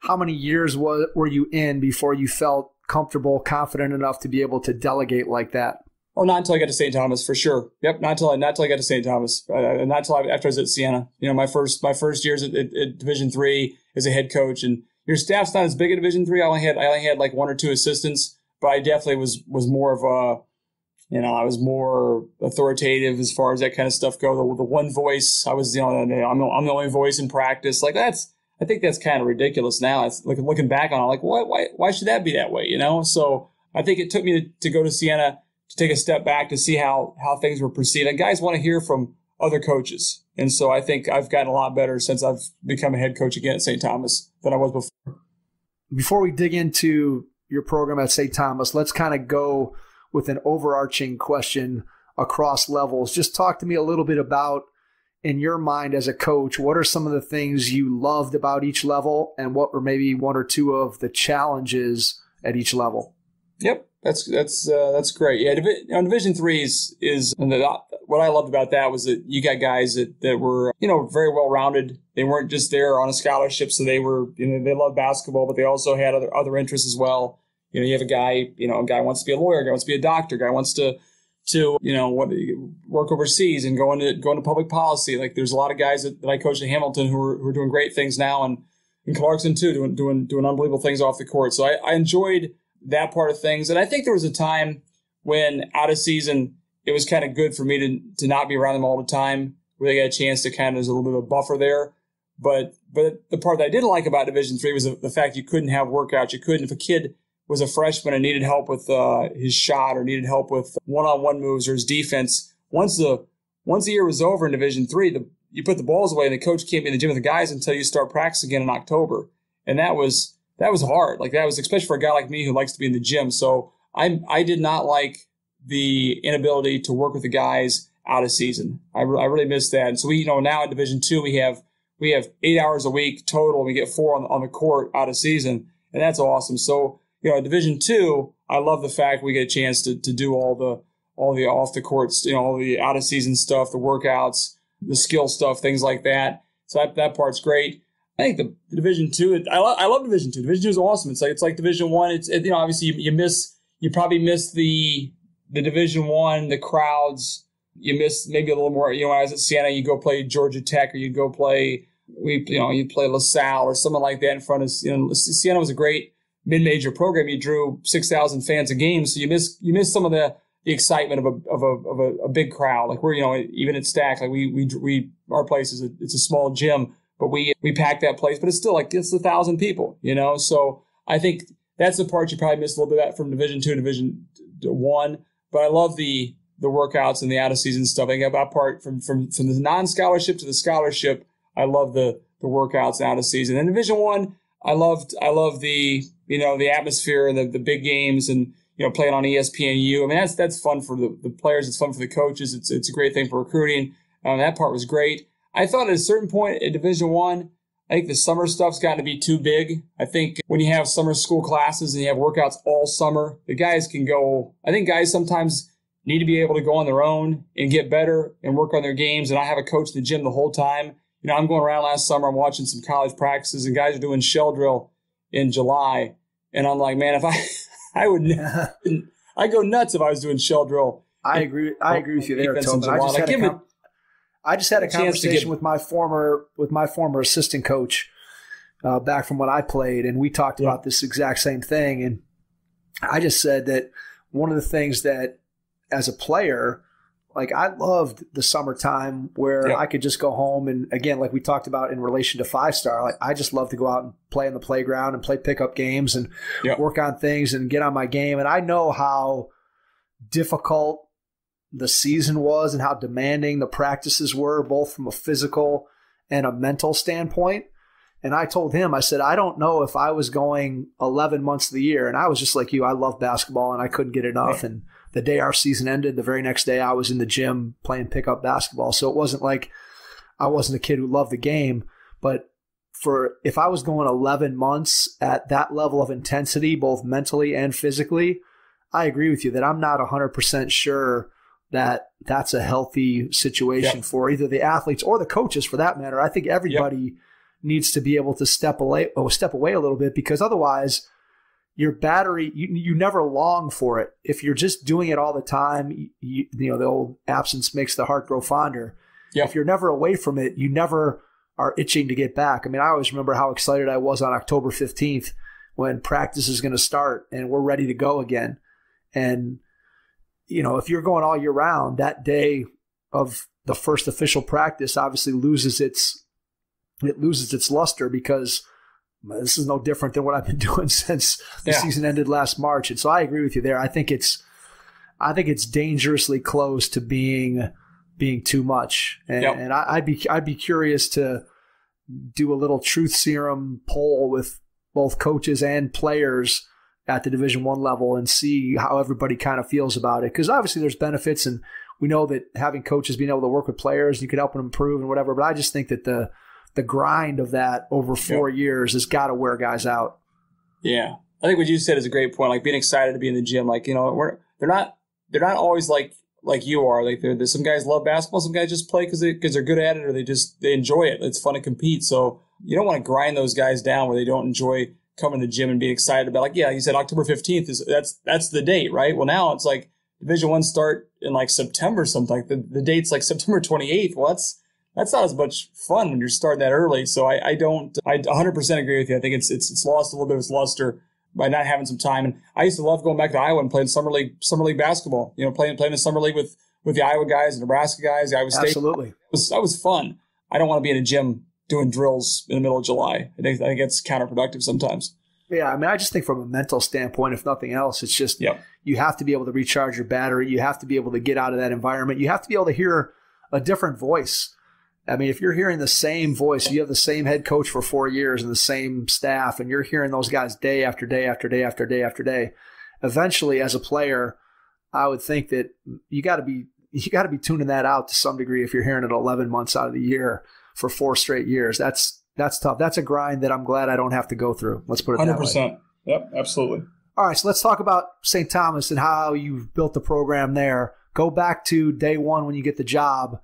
How many years was, were you in before you felt comfortable, confident enough to be able to delegate like that? Oh, not until I got to St. Thomas for sure. Yep, not until I not until I got to St. Thomas, uh, not until I, after I was at Siena. You know, my first my first years at, at, at Division three as a head coach, and your staff's not as big at Division three. I only had I only had like one or two assistants, but I definitely was was more of a, you know, I was more authoritative as far as that kind of stuff go. The, the one voice, I was you know, I'm the, I'm the only voice in practice. Like that's I think that's kind of ridiculous now. It's like looking back on it, like why why why should that be that way? You know, so I think it took me to, to go to Siena to take a step back to see how how things were perceived. And guys want to hear from other coaches. And so I think I've gotten a lot better since I've become a head coach again at St. Thomas than I was before. Before we dig into your program at St. Thomas, let's kind of go with an overarching question across levels. Just talk to me a little bit about in your mind as a coach, what are some of the things you loved about each level and what were maybe one or two of the challenges at each level? Yep. That's that's uh, that's great. Yeah, Divi- on Division Three is is the, what I loved about that was that you got guys that, that were you know very well rounded. They weren't just there on a scholarship, so they were you know they love basketball, but they also had other other interests as well. You know, you have a guy you know a guy wants to be a lawyer, a guy wants to be a doctor, a guy wants to to you know what work overseas and go into go into public policy. Like there's a lot of guys that, that I coached at Hamilton who are, who are doing great things now, and in Clarkson too, doing doing doing unbelievable things off the court. So I, I enjoyed that part of things. And I think there was a time when out of season, it was kind of good for me to, to not be around them all the time, where they got a chance to kind of, there's a little bit of a buffer there. But, but the part that I didn't like about Division three was the, the fact you couldn't have workouts. You couldn't, if a kid was a freshman and needed help with uh, his shot or needed help with one-on-one moves or his defense, once the, once the year was over in Division three, the, you put the balls away and the coach can't be in the gym with the guys until you start practice again in October. And that was, that was hard. Like that was especially for a guy like me who likes to be in the gym. So I I did not like the inability to work with the guys out of season. I, re- I really missed that. And so we you know now at Division two we have we have eight hours a week total. We get four on, on the court out of season, and that's awesome. So you know, Division two, I love the fact we get a chance to to do all the all the off the courts, you know, all the out of season stuff, the workouts, the skill stuff, things like that. So that, that part's great. I think the, the Division two, I, lo- I love Division two. Division two is awesome. It's like it's like Division one. It's it, you know obviously you, you miss you probably miss the the Division one, the crowds. You miss maybe a little more. You know, when I was at Siena, you go play Georgia Tech, or you go play we you know you play LaSalle or something like that in front of you know Siena was a great mid-major program. You drew six thousand fans a game, so you miss you miss some of the the excitement of a of a of a, a big crowd. Like we're you know even at STAC, like we we we our place is a, it's a small gym, but we we pack that place, but it's still like it's a thousand people, you know. So I think that's the part you probably miss a little bit from Division Two, Division One. But I love the the workouts and the out of season stuff. I think that part from from from the non scholarship to the scholarship. I love the the workouts out of season. And Division One, I, I loved I love the you know the atmosphere and the, the big games and you know, playing on ESPNU. I mean, that's that's fun for the, the players. It's fun for the coaches. It's it's a great thing for recruiting. Um, that part was great. I thought at a certain point at Division One, I, I think the summer stuff's gotten to be too big. I think when you have summer school classes and you have workouts all summer, the guys can go. I think guys sometimes need to be able to go on their own and get better and work on their games. And I have a coach in the gym the whole time. You know, I'm going around last summer. I'm watching some college practices, and guys are doing shell drill in July, and I'm like, man, if I I would. I go nuts if I was doing shell drill. I agree. I agree with you there, Tobin. I just, had a com- I just had a conversation with my former with my former assistant coach uh, back from when I played, and we talked yeah. about this exact same thing. And I just said that one of the things that, as a player, like I loved the summertime where yeah. I could just go home and again, like we talked about in relation to five star, like I just love to go out and play in the playground and play pickup games and yeah. work on things and get on my game. And I know how difficult the season was and how demanding the practices were, both from a physical and a mental standpoint. And I told him, I said, I don't know if I was going 11 months of the year. And I was just like you, I love basketball and I couldn't get enough. And the day our season ended, the very next day I was in the gym playing pickup basketball. So it wasn't like I wasn't a kid who loved the game, but for if I was going 11 months at that level of intensity, both mentally and physically, I agree with you that I'm not 100% sure that that's a healthy situation yep. for either the athletes or the coaches for that matter. I think everybody yep. needs to be able to step away, oh, step away a little bit because otherwise your battery you, you never long for it. If you're just doing it all the time you, you know the old absence makes the heart grow fonder. Yep. if you're never away from it you never are itching to get back. I mean i always remember how excited i was on october 15th when practice is going to start and we're ready to go again. And you know if you're going all year round that day of the first official practice obviously loses its it loses its luster because this is no different than what I've been doing since the yeah. season ended last March. And so I agree with you there. I think it's I think it's dangerously close to being being too much. And, yep. and I, would be I'd be curious to do a little truth serum poll with both coaches and players at the division one level and see how everybody kind of feels about it. Because obviously there's benefits and we know that having coaches being able to work with players, you can help them improve and whatever. But I just think that the the grind of that over four years has got to wear guys out. Yeah, I think what you said is a great point. Like being excited to be in the gym. Like you know, we're they're not they're not always like like you are. Like they're some guys love basketball, some guys just play because they because they're good at it or they just they enjoy it. It's fun to compete. So you don't want to grind those guys down where they don't enjoy coming to the gym and being excited about. Like yeah, you said October fifteenth is that's that's the date, right? Well, now it's like Division One start in like September something. Like the the date's like September twenty eighth. Well, that's that's not as much fun when you're starting that early. So I, I don't, I 100% agree with you. I think it's, it's, it's lost a little bit of its luster by not having some time. And I used to love going back to Iowa and playing summer league, summer league basketball, you know, playing, playing in summer league with, with the Iowa guys, the Nebraska guys, the Iowa State. Absolutely. It was, that was fun. I don't want to be in a gym doing drills in the middle of July. I think, I think it's counterproductive sometimes. Yeah, I mean, I just think from a mental standpoint, if nothing else, it's just yep. you have to be able to recharge your battery. You have to be able to get out of that environment. You have to be able to hear a different voice. I mean, if you're hearing the same voice, you have the same head coach for four years and the same staff, and you're hearing those guys day after day after day after day after day, eventually, as a player, I would think that you got to be you got to be tuning that out to some degree if you're hearing it 11 months out of the year for four straight years. That's that's tough. That's a grind that I'm glad I don't have to go through. Let's put it 100%. that way. Yep, absolutely. All right, so let's talk about St. Thomas and how you've built the program there. Go back to day one when you get the job.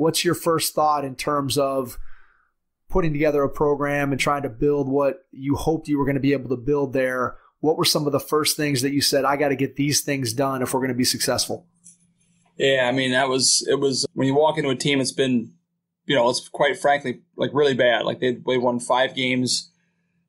What's your first thought in terms of putting together a program and trying to build what you hoped you were going to be able to build there? What were some of the first things that you said, I got to get these things done if we're going to be successful? Yeah, I mean, that was, it was when you walk into a team, it's been, you know, it's quite frankly like really bad. Like they, they won five games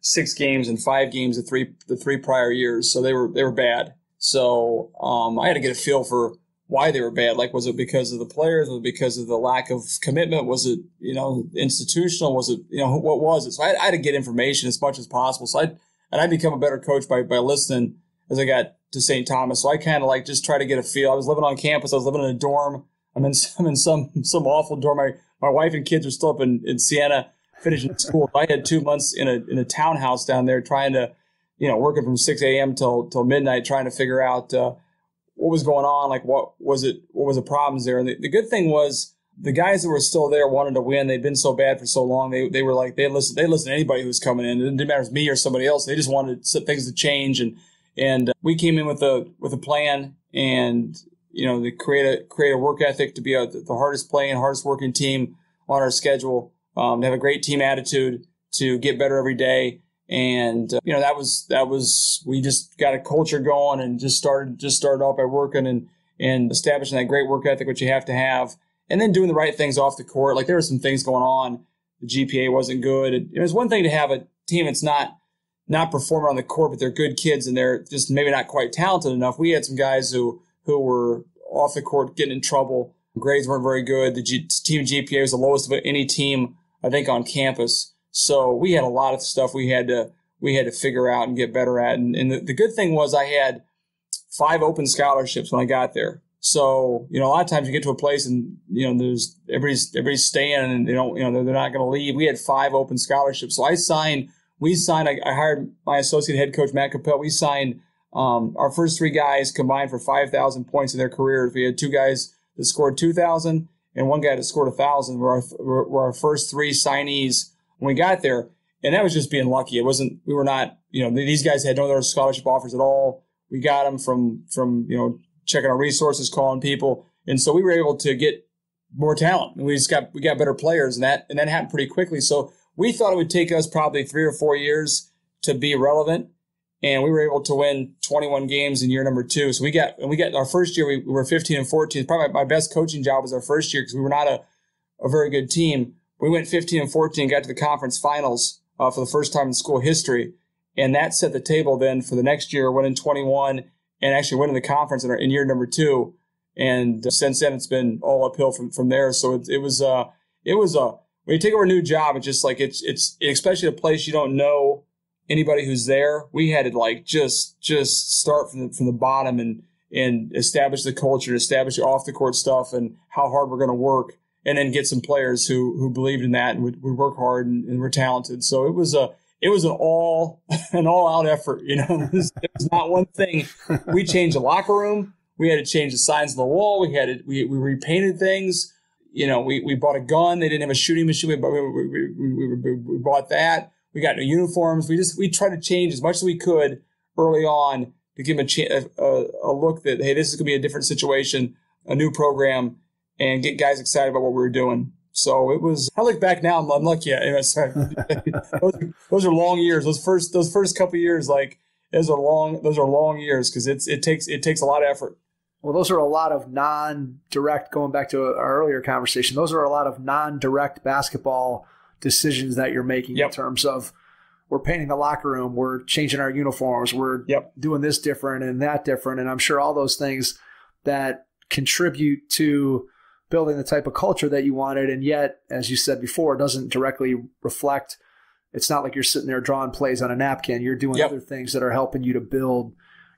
six games and five games the three the three prior years. So they were they were bad. So um, I had to get a feel for why they were bad. Like, was it because of the players? Was it because of the lack of commitment? Was it you know institutional? Was it you know what was it? So I, I had to get information as much as possible. So I and I become a better coach by by listening as I got to St. Thomas. So I kind of like just try to get a feel. I was living on campus. I was living in a dorm. I'm in I'm in some some awful dorm. My my wife and kids are still up in in Siena finishing school. I had two months in a in a townhouse down there trying to, you know, working from six a.m. till till midnight trying to figure out uh, what was going on. Like what was it? What was the problems there? And the, the good thing was the guys that were still there wanted to win. They'd been so bad for so long. They they were like they listen they listen to anybody who was coming in. It didn't matter if it was me or somebody else. They just wanted things to change. And and uh, we came in with a with a plan and you know to create a create a work ethic to be a, the hardest playing, hardest working team on our schedule um, to have a great team attitude, to get better every day. And uh, you know that was that was we just got a culture going and just started just started off by working and and establishing that great work ethic which you have to have, and then doing the right things off the court. Like there were some things going on. The GPA wasn't good. It, it was one thing to have a team that's not not performing on the court, but they're good kids and they're just maybe not quite talented enough. We had some guys who who were off the court getting in trouble. Grades weren't very good. The G, team GPA was the lowest of any team I think, on campus. So we had a lot of stuff we had to we had to figure out and get better at. And, and the, the good thing was I had five open scholarships when I got there. So you know, a lot of times you get to a place and you know there's everybody's everybody's staying and they don't you know they're, they're not going to leave. We had five open scholarships, so I signed. We signed. I, I hired my associate head coach Matt Capel. We signed um, our first three guys combined for five thousand points in their careers. We had two guys that scored two thousand, and one guy that scored a thousand were our, were our first three signees when we got there. And that was just being lucky. It wasn't, we were not, you know, these guys had no other scholarship offers at all. We got them from, from, you know, checking our resources, calling people. And so we were able to get more talent and we just got, we got better players and that, and that happened pretty quickly. So we thought it would take us probably three or four years to be relevant and we were able to win 21 games in year number two. So we got and we got our first year we, we were 15 and 14. Probably my best coaching job was our first year because we were not a, a very good team. We went 15 and 14, got to the conference finals uh, for the first time in school history, and that set the table then for the next year, winning 21 and actually winning the conference in, our, in year number two. And since then, it's been all uphill from from there. So it, it was uh it was a uh, when you take over a new job, it's just like it's it's especially a place you don't know anybody who's there. We had to like just just start from the, from the bottom and and establish the culture, establish off the court stuff, and how hard we're going to work, and then get some players who who believed in that and would, would work hard and, and were talented. So it was a it was an all an all out effort. You know, it was, it was not one thing. We changed the locker room. We had to change the signs on the wall. We had to, we we repainted things. You know, we, we bought a gun. They didn't have a shooting machine. We, we, we, we, we bought that we got new uniforms. We just we tried to change as much as we could early on to give them a, a, a look that hey, this is going to be a different situation, a new program, and get guys excited about what we were doing. So it was. I look back now, I'm, I'm lucky. those, are, those are long years. Those first those first couple years, like those are long. Those are long years because it's it takes it takes a lot of effort. Well, those are a lot of non-direct. Going back to our earlier conversation, those are a lot of non-direct basketball decisions that you're making yep. in terms of we're painting the locker room, we're changing our uniforms, we're yep. doing this different and that different. And I'm sure all those things that contribute to building the type of culture that you wanted. And yet, as you said before, doesn't directly reflect. It's not like you're sitting there drawing plays on a napkin. You're doing yep. other things that are helping you to build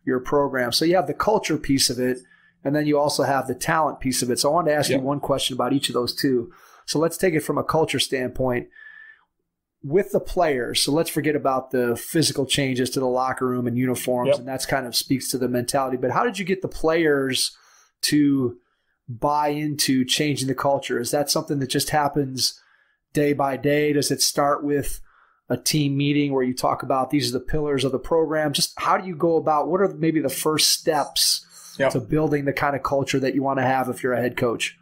your program. So you have the culture piece of it, and then you also have the talent piece of it. So I wanted to ask yep. you one question about each of those two. So let's take it from a culture standpoint with the players. So let's forget about the physical changes to the locker room and uniforms, yep. and that's kind of speaks to the mentality. But how did you get the players to buy into changing the culture? Is that something that just happens day by day? Does it start with a team meeting where you talk about these are the pillars of the program? Just how do you go about what are maybe the first steps yep. to building the kind of culture that you want to have if you're a head coach?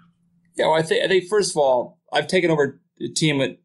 Yeah, well, I think I think first of all, I've taken over a team with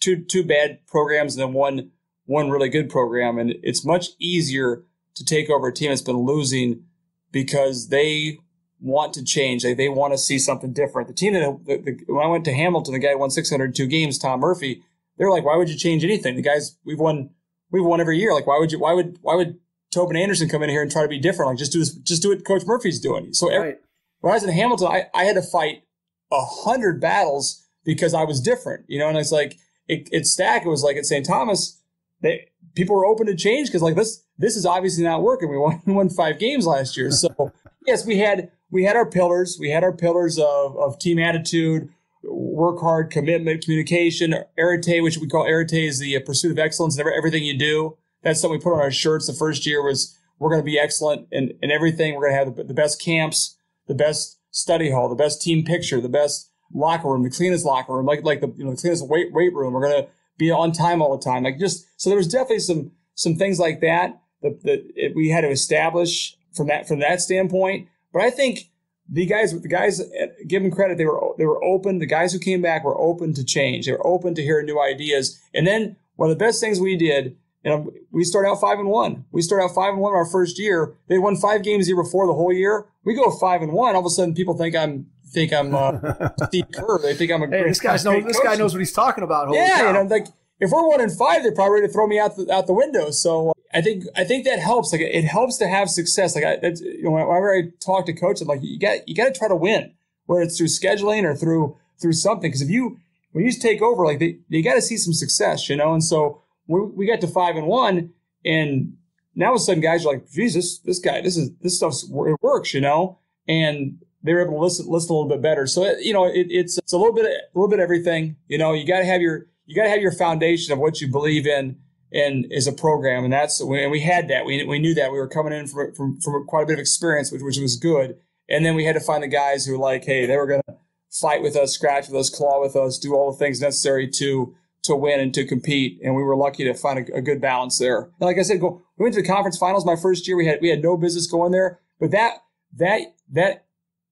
two two bad programs and then one one really good program, and it's much easier to take over a team that's been losing because they want to change. They, they want to see something different. The team that the, the, when I went to Hamilton, the guy won 602 games, Tom Murphy. They're like, why would you change anything? The guys we've won, we've won every year. Like, why would you? Why would why would Tobin Anderson come in here and try to be different? Like, just do this, just do what Coach Murphy's doing. So every, right. when I was in Hamilton, I, I had to fight a hundred battles because I was different, you know. And it's like it, it STAC. It was like at St. Thomas, they people were open to change because like this this is obviously not working. We won, won five games last year, so yes, we had we had our pillars. We had our pillars of, of team attitude, work hard, commitment, communication, arete, which we call arete is the uh, pursuit of excellence in everything you do. That's something we put on our shirts. The first year was we're going to be excellent in, in everything. We're going to have the, the best camps, the best study hall, the best team picture, the best locker room, the cleanest locker room, like like the you know the cleanest weight weight room. We're going to be on time all the time. Like just so there was definitely some some things like that that, that it, we had to establish from that from that standpoint. But I think the guys, the guys, give them credit. They were they were open. The guys who came back were open to change. They were open to hear new ideas. And then one of the best things we did, and we start out five and one. We start out five and one our first year. They won five games the year before the whole year. We go five and one. All of a sudden, people think I'm think I'm uh, Steve Kerr. They think I'm a hey, great. This guy's know, this guy knows what he's talking about. Holy yeah, cow. and I'm like, if we're one and five, they're probably ready to throw me out the out the window. So I think I think that helps. Like it helps to have success. Like I, you know, whenever I talk to coaches, I'm like you got you got to try to win, whether it's through scheduling or through through something. Because if you when you take over, like they, you got to see some success, you know. And so we, we got to five and one, and now all of a sudden guys are like, Jesus, this guy, this is this stuff it works, you know. And they're able to listen listen a little bit better. So you know, it, it's it's a little bit a little bit everything. You know, you got to have your you got to have your foundation of what you believe in and is a program. And that's, and we had that. We, we knew that we were coming in from, from, from quite a bit of experience, which, which was good. And then we had to find the guys who were like, hey, they were going to fight with us, scratch with us, claw with us, do all the things necessary to to win and to compete. And we were lucky to find a, a good balance there. And like I said, go, we went to the conference finals my first year. We had we had no business going there, but that that that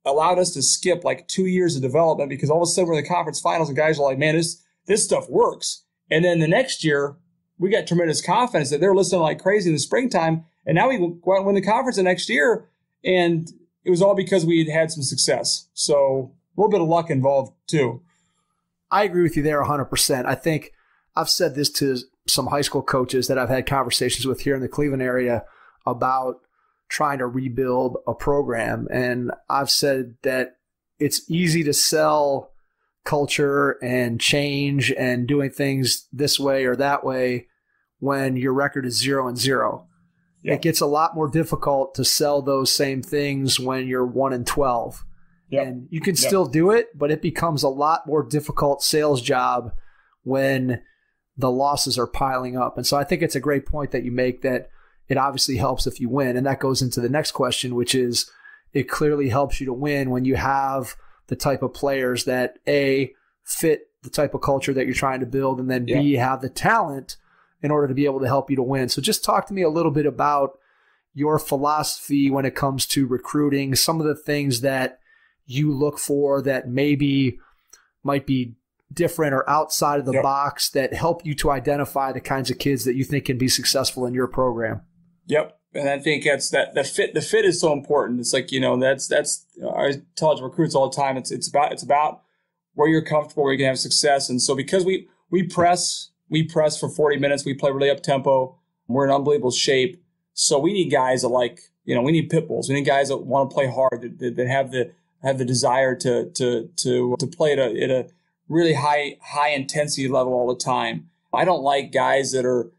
allowed us to skip like two years of development because all of a sudden we're in the conference finals and guys are like, man, this this stuff works. And then the next year we got tremendous confidence that they're listening like crazy in the springtime. And now we go out and win the conference the next year. And it was all because we had had some success. So a little bit of luck involved too. I agree with you there 100%. I think I've said this to some high school coaches that I've had conversations with here in the Cleveland area about trying to rebuild a program. And I've said that it's easy to sell culture and change and doing things this way or that way when your record is zero and zero. Yeah. It gets a lot more difficult to sell those same things when you're one and 12. Yep. And you can still do it, but it becomes a lot more difficult sales job when the losses are piling up. And so I think it's a great point that you make that it obviously helps if you win. And that goes into the next question, which is it clearly helps you to win when you have the type of players that A, fit the type of culture that you're trying to build, and then yeah. B, have the talent in order to be able to help you to win. So just talk to me a little bit about your philosophy when it comes to recruiting, some of the things that you look for that maybe might be different or outside of the yep. box that help you to identify the kinds of kids that you think can be successful in your program. Yep and I think that's that the fit the fit is so important. It's like you know that's that's I tell recruits all the time. It's it's about it's about where you're comfortable, where you can have success. And so because we we press we press for 40 minutes, we play really up tempo. We're in unbelievable shape. So we need guys that like you know we need pit bulls. We need guys that want to play hard that, that, that have the have the desire to to to to play at a, at a really high high intensity level all the time. I don't like guys that are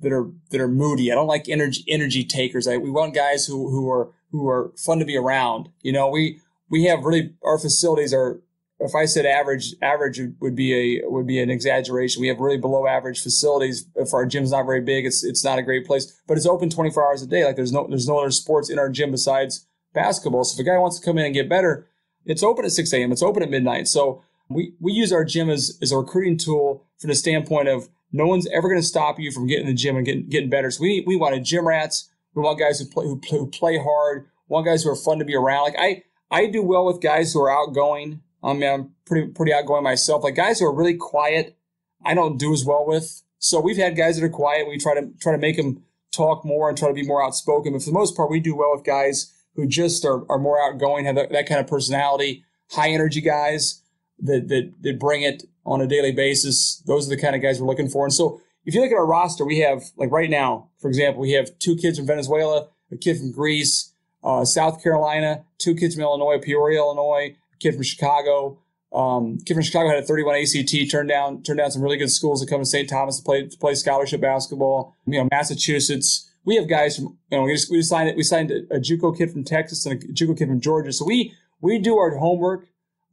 that are that are moody. I don't like energy energy takers. I, we want guys who who are who are fun to be around. You know, we we have really our facilities are. If I said average, average would be a would be an exaggeration. We have really below average facilities. If our gym's not very big, it's it's not a great place. But it's open 24 hours a day. Like there's no there's no other sports in our gym besides basketball. So if a guy wants to come in and get better, it's open at 6 a.m. It's open at midnight. So we we use our gym as as a recruiting tool from the standpoint of no one's ever going to stop you from getting in the gym and getting, getting better. So we, we wanted gym rats. We want guys who play, who play, who play hard. We want guys who are fun to be around. Like I, I do well with guys who are outgoing. I mean, I'm pretty, pretty outgoing myself. Like guys who are really quiet, I don't do as well with. So we've had guys that are quiet. We try to try to make them talk more and try to be more outspoken. But for the most part, we do well with guys who just are, are more outgoing, have that, that kind of personality, high energy guys that, that that bring it on a daily basis. Those are the kind of guys we're looking for. And so if you look at our roster, we have like right now, for example, we have two kids from Venezuela, a kid from Greece, uh, South Carolina, two kids from Illinois, Peoria, Illinois, a kid from Chicago. Um, kid from Chicago had a 31 ACT, turned down turned down some really good schools to come to St. Thomas to play to play scholarship basketball. You know, Massachusetts. We have guys from you know we just we just signed. We signed a, a JUCO kid from Texas and a JUCO kid from Georgia. So we we do our homework,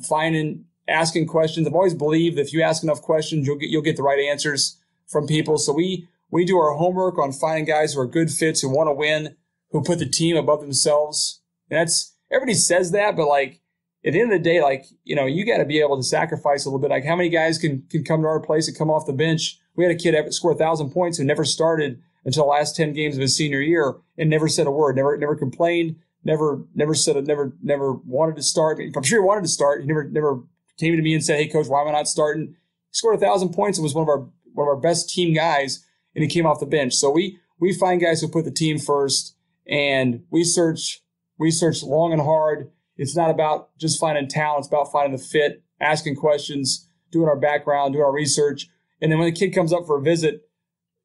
finding asking questions. I've always believed that if you ask enough questions, you'll get you'll get the right answers from people. So we we do our homework on finding guys who are good fits, who want to win, who put the team above themselves. And that's everybody says that, but like at the end of the day, like you know, you got to be able to sacrifice a little bit. Like how many guys can can come to our place and come off the bench? We had a kid score a thousand points who never started until the last ten games of his senior year and never said a word, never never complained, never never said never never wanted to start. I'm sure he wanted to start. He never never came to me and said, "Hey, coach, why am I not starting?" He scored a thousand points and was one of our one of our best team guys, and he came off the bench. So we we find guys who put the team first, and we search we search long and hard. It's not about just finding talent; it's about finding the fit, asking questions, doing our background, doing our research, and then when the kid comes up for a visit,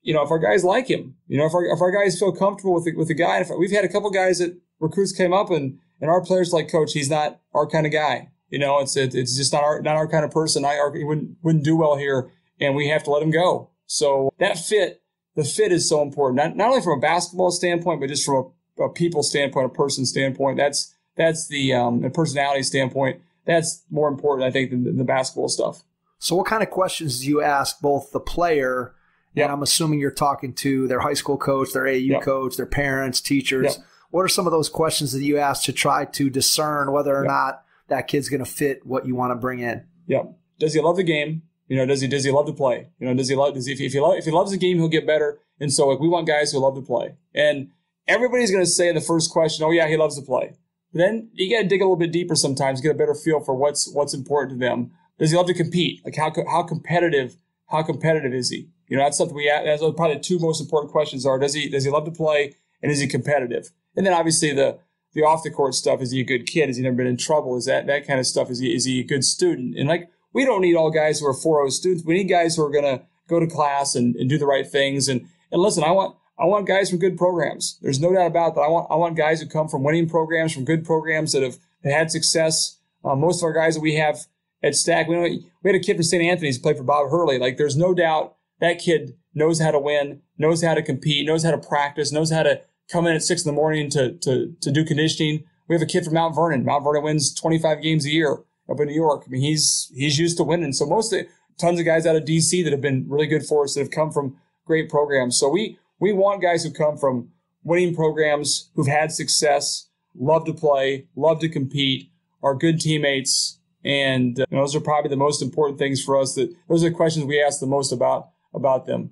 you know, if our guys like him, you know, if our if our guys feel comfortable with the, with the guy, if we've had a couple guys that recruits came up and and our players like, coach, he's not our kind of guy. You know, it's it, it's just not our not our kind of person. I he wouldn't wouldn't do well here, and we have to let him go. So that fit, the fit is so important. Not not only from a basketball standpoint, but just from a, a people standpoint, a person standpoint. That's that's the um, the personality standpoint. That's more important, I think, than the, the basketball stuff. So, what kind of questions do you ask both the player and. I'm assuming you're talking to their high school coach, their AU yep. coach, their parents, teachers. Yep. What are some of those questions that you ask to try to discern whether or not that kid's going to fit what you want to bring in. Yep. Does he love the game? You know, does he does he love to play? You know, does he love does he if he, love, if he loves the game, he'll get better. And so like we want guys who love to play. And everybody's going to say in the first question, "Oh yeah, he loves to play." But then you got to dig a little bit deeper sometimes, get a better feel for what's what's important to them. Does he love to compete? Like how how competitive how competitive is he? You know, that's something we that's probably the two most important questions are: Does he does he love to play, and is he competitive? And then obviously the the off the court stuff. Is he a good kid? Has he never been in trouble? Is that that kind of stuff? Is he is he a good student? And like we don't need all guys who are 4.0 students. We need guys who are gonna go to class and, and do the right things. And and listen, I want I want guys from good programs. There's no doubt about that. I want I want guys who come from winning programs, from good programs that have had success. Uh, most of our guys that we have at STAC, we know, we had a kid from St. Anthony's played for Bob Hurley. Like there's no doubt that kid knows how to win, knows how to compete, knows how to practice, knows how to come in at six in the morning to to to do conditioning. We have a kid from Mount Vernon. Mount Vernon wins 25 games a year up in New York. I mean, he's he's used to winning. So most of tons of guys out of DC that have been really good for us that have come from great programs. So we we want guys who come from winning programs, who've had success, love to play, love to compete, are good teammates, and uh, those are probably the most important things for us. That those are the questions we ask the most about about them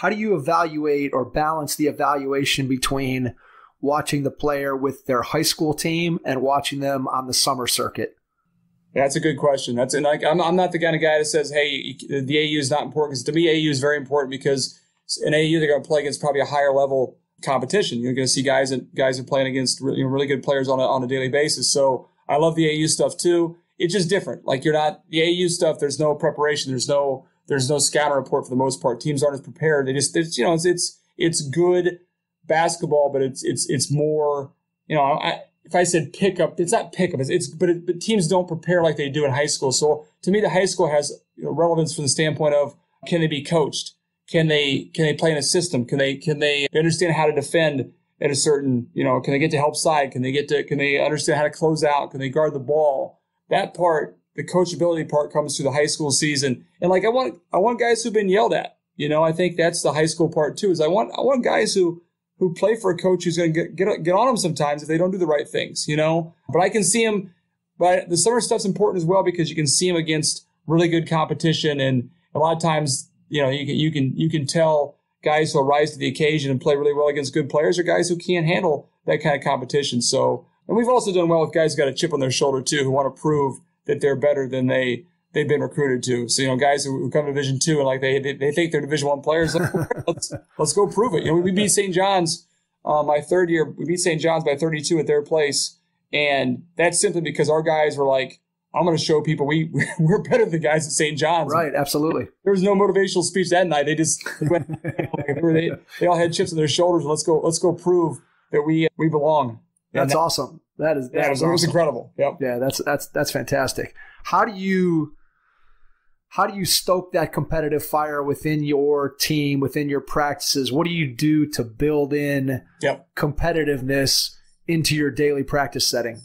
how do you evaluate or balance the evaluation between watching the player with their high school team and watching them on the summer circuit? that's a good question. That's and like I'm, I'm not the kind of guy that says, "Hey, the AU is not important." Because to me, AU is very important because in AU they're going to play against probably a higher level competition. You're going to see guys that guys are playing against really, you know, really good players on a, on a daily basis. So I love the AU stuff too. It's just different. Like you're not the AU stuff. There's no preparation. There's no there's no scatter report for the most part. Teams aren't as prepared. They just, it's, you know, it's, it's, it's good basketball, but it's, it's, it's more, you know, I, if I said pickup, it's not pickup. It's, it's but, it, but teams don't prepare like they do in high school. So to me, the high school has you know, relevance from the standpoint of can they be coached? Can they can they play in a system? Can they can they understand how to defend at a certain you know? Can they get to help side? Can they get to can they understand how to close out? Can they guard the ball? That part the coachability part comes through the high school season. And like I want I want guys who've been yelled at. You know, I think that's the high school part too. Is I want I want guys who who play for a coach who's going to get, get on them sometimes if they don't do the right things. You know, but I can see them. But the summer stuff's important as well because you can see them against really good competition and a lot of times, you know, you can you can you can tell guys who rise to the occasion and play really well against good players or guys who can't handle that kind of competition. So, and we've also done well with guys who got a chip on their shoulder too, who want to prove that they're better than they they've been recruited to. So you know, guys who, who come to Division two and like they they, they think they're Division one players. let's let's go prove it. You know, we beat St. John's uh, my third year. We beat St. John's by 32 at their place, and that's simply because our guys were like, "I'm going to show people we we're better than the guys at St. John's." Right. Absolutely. There was no motivational speech that night. They just went. they, they all had chips on their shoulders. Let's go. Let's go prove that we we belong. That's that, awesome. That is that yeah, is it awesome. was incredible. Yep. Yeah, that's that's that's fantastic. How do you how do you stoke that competitive fire within your team, within your practices? What do you do to build in yep. competitiveness into your daily practice setting?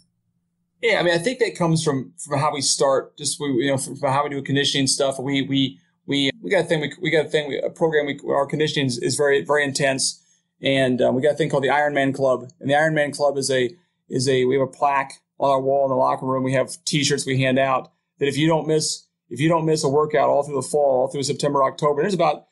Yeah, I mean, I think that comes from from how we start, just we, you know, from, from how we do conditioning stuff. We we we we got a thing. We, we got a thing. We, a program. We, our conditioning is, is very very intense, and um, we got a thing called the Ironman Club. And the Ironman Club is a is a we have a plaque on our wall in the locker room. We have T-shirts we hand out that if you don't miss if you don't miss a workout all through the fall, all through September, October, there's about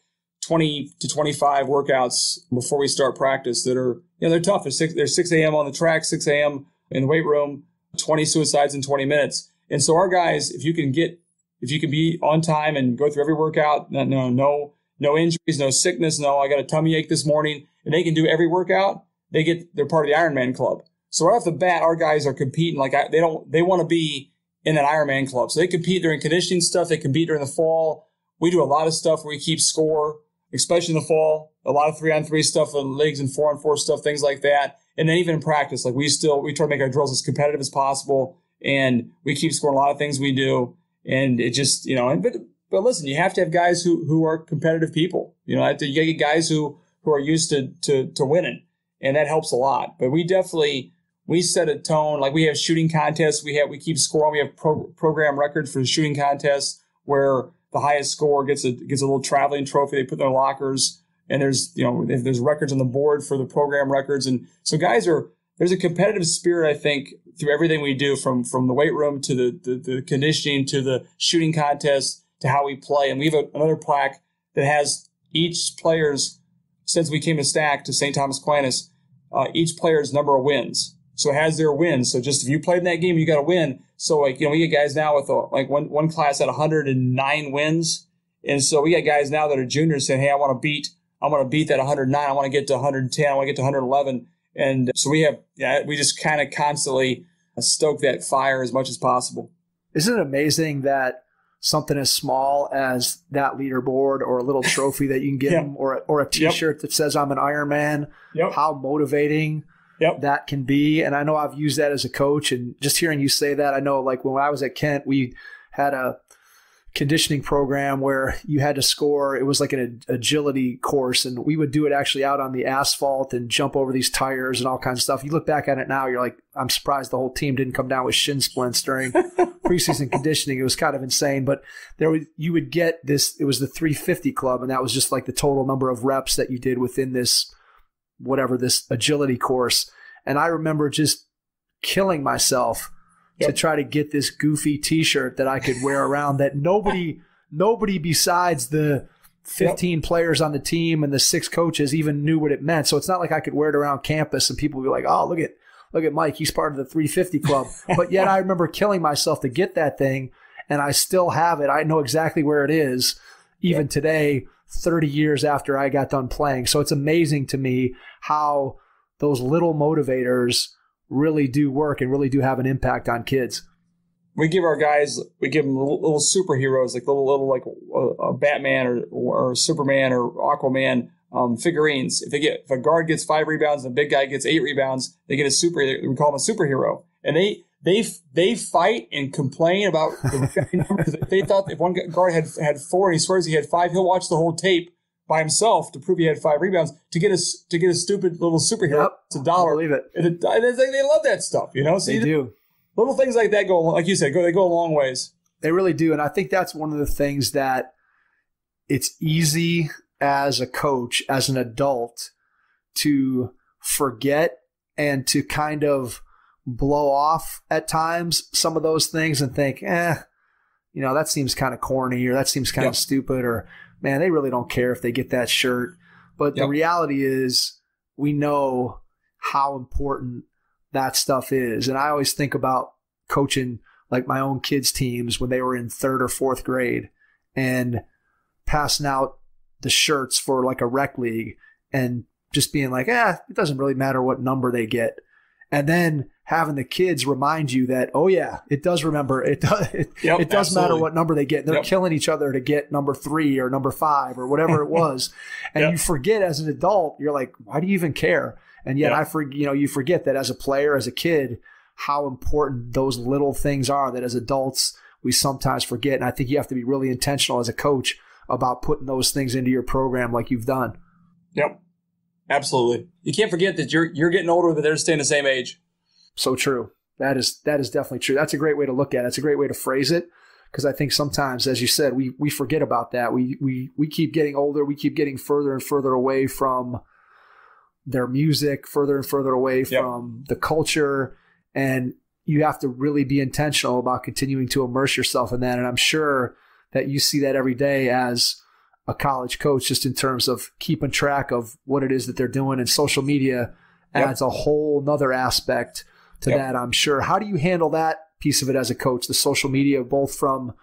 20 to 25 workouts before we start practice that are, you know, they're tough. There's 6, there's 6 a.m. on the track, 6 a.m. in the weight room, 20 suicides in 20 minutes. And so our guys, if you can get, if you can be on time and go through every workout, no, no, no, no injuries, no sickness, no, I got a tummy ache this morning, and they can do every workout, they get, they're part of the Ironman club. So right off the bat, our guys are competing like they don't, they want to be in that Ironman club. So they compete during conditioning stuff. They compete during the fall. We do a lot of stuff where we keep score, especially in the fall. A lot of three on three stuff and leagues and four on four stuff, things like that. And then even in practice, like we still we try to make our drills as competitive as possible, and we keep scoring a lot of things we do. And it just you know, and but but listen, you have to have guys who who are competitive people. You know, you get guys who who are used to to to winning, and that helps a lot. But we definitely we set a tone. Like we have shooting contests. We have we keep scoring. We have pro, program records for the shooting contests where the highest score gets a gets a little traveling trophy they put in their lockers. And there's you know there's records on the board for the program records. And so guys are there's a competitive spirit I think through everything we do from from the weight room to the the, the conditioning to the shooting contest to how we play. And we have a, another plaque that has each player's since we came to STAC to St. Thomas Aquinas, uh, each player's number of wins. So it has their wins. So just if you played in that game, you got to win. So like you know, we get guys now with a, uh, like one one class at 109 wins, and so we got guys now that are juniors saying, "Hey, I want to beat, I want to beat that 109. I want to get to 110. I want to get to 111." And so we have, yeah, we just kind of constantly stoke that fire as much as possible. Isn't it amazing that something as small as that leaderboard or a little trophy that you can give them or, or a t-shirt yep. that says I'm an Ironman, yep. how motivating yep. that can be. And I know I've used that as a coach. And just hearing you say that, I know like when I was at Kent, we had a conditioning program where you had to score. It was like an agility course, and we would do it actually out on the asphalt and jump over these tires and all kinds of stuff. You look back at it now, you're like, I'm surprised the whole team didn't come down with shin splints during preseason conditioning. It was kind of insane, but there was, you would get this. It was the 350 club, and that was just like the total number of reps that you did within this whatever this agility course. And I remember just killing myself yep. to try to get this goofy t-shirt that I could wear around that nobody nobody besides the 15 yep. players on the team and the six coaches even knew what it meant. So it's not like I could wear it around campus and people would be like, "Oh, look at look at Mike, he's part of the 350 club." but yet I remember killing myself to get that thing and I still have it. I know exactly where it is even yep. today 30 years after I got done playing. So it's amazing to me how those little motivators really do work and really do have an impact on kids. We give our guys, we give them little, superheroes, like little, little like a, a Batman or, or Superman or Aquaman um, figurines. If they get, if a guard gets five rebounds and a big guy gets eight rebounds, they get a super. We call them a superhero, and they they they fight and complain about the numbers. they thought if one guard had had four and he swears he had five, he'll watch the whole tape by himself to prove he had five rebounds to get a to get a stupid little superhero. Yep. It's a dollar. Believe it. And, it, they, they love that stuff, you know. So they do. Little things like that go, like you said, go they go a long ways. They really do, and I think that's one of the things that it's easy as a coach, as an adult, to forget and to kind of blow off at times some of those things and think, eh, you know, that seems kind of corny or that seems kind Yep. of stupid or man, they really don't care if they get that shirt. But the reality is we know how important that stuff is. And I always think about coaching like my own kids' teams when they were in third or fourth grade and passing out the shirts for like a rec league and just being like, eh, it doesn't really matter what number they get. And then having the kids remind you that, oh yeah, it does remember it does it, Yep, it does matter what number they get. They're Yep. killing each other to get number three or number five or whatever it was. and Yep. you forget as an adult, you're like, why do you even care? And yet. I for you know, you forget that as a player, as a kid, how important those little things are that as adults we sometimes forget. And I think you have to be really intentional as a coach about putting those things into your program like you've done. Yep. Absolutely. You can't forget that you're you're getting older, but they're staying the same age. So true. That is that is definitely true. That's a great way to look at it. It's a great way to phrase it because I think sometimes, as you said, we we forget about that. We we we keep getting older. We keep getting further and further away from their music, further and further away Yep. from the culture, and you have to really be intentional about continuing to immerse yourself in that. And I'm sure that you see that every day as a college coach, just in terms of keeping track of what it is that they're doing. And social media Yep. adds a whole nother aspect to Yep. that, I'm sure. How do you handle that piece of it as a coach, the social media, both from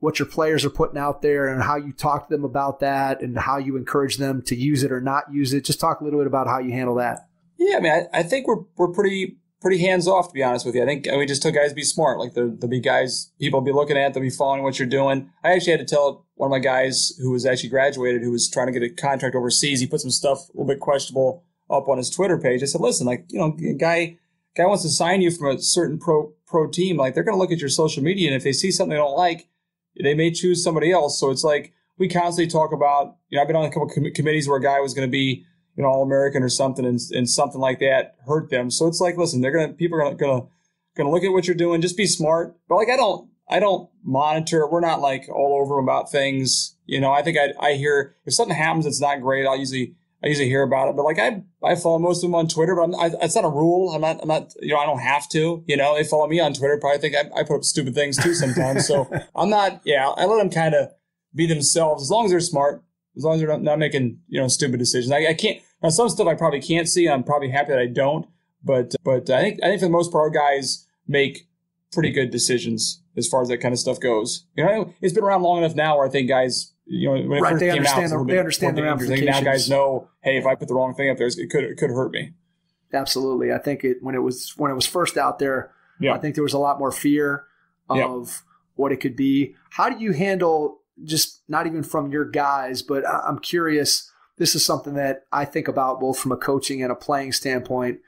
what your players are putting out there and how you talk to them about that and how you encourage them to use it or not use it? Just talk a little bit about how you handle that. Yeah, I mean, I, I think we're we're pretty pretty hands off to be honest with you. I think we just told guys to be smart. Like there, there'll be guys people will be looking at, they'll be following what you're doing. I actually had to tell one of my guys who was actually graduated, who was trying to get a contract overseas. He put some stuff a little bit questionable up on his Twitter page. I said, listen, like you know, a guy guy wants to sign you from a certain pro pro team. Like they're going to look at your social media, and if they see something they don't like, they may choose somebody else. So it's like we constantly talk about. You know, I've been on a couple com- committees where a guy was going to be you know, All American or something, and, and something like that hurt them. So it's like, listen, they're gonna people are gonna, gonna gonna look at what you're doing. Just be smart. But like, I don't I don't monitor. We're not like all over about things. You know, I think I I hear if something happens that's not great, I'll usually I usually hear about it. But like I I follow most of them on Twitter, but I'm, I, it's not a rule. I'm not I'm not you know I don't have to. You know, they follow me on Twitter. Probably think I, I put up stupid things too sometimes. so I'm not. Yeah, I let them kind of be themselves as long as they're smart. As long as they're not, making you know stupid decisions. I, I can't. Now some stuff I probably can't see. I'm probably happy that I don't. But but I think I think for the most part, our guys make pretty good decisions as far as that kind of stuff goes. You know, it's been around long enough now where I think guys, you know, when it Right, first they came understand out, the- they understand the. Now guys know, hey, if I put the wrong thing up there, it could it could hurt me. Absolutely. I think it when it was when it was first out there, Yeah. I think there was a lot more fear Yeah. of what it could be. How do you handle just not even from your guys, but I'm curious. This is something that I think about both from a coaching and a playing standpoint.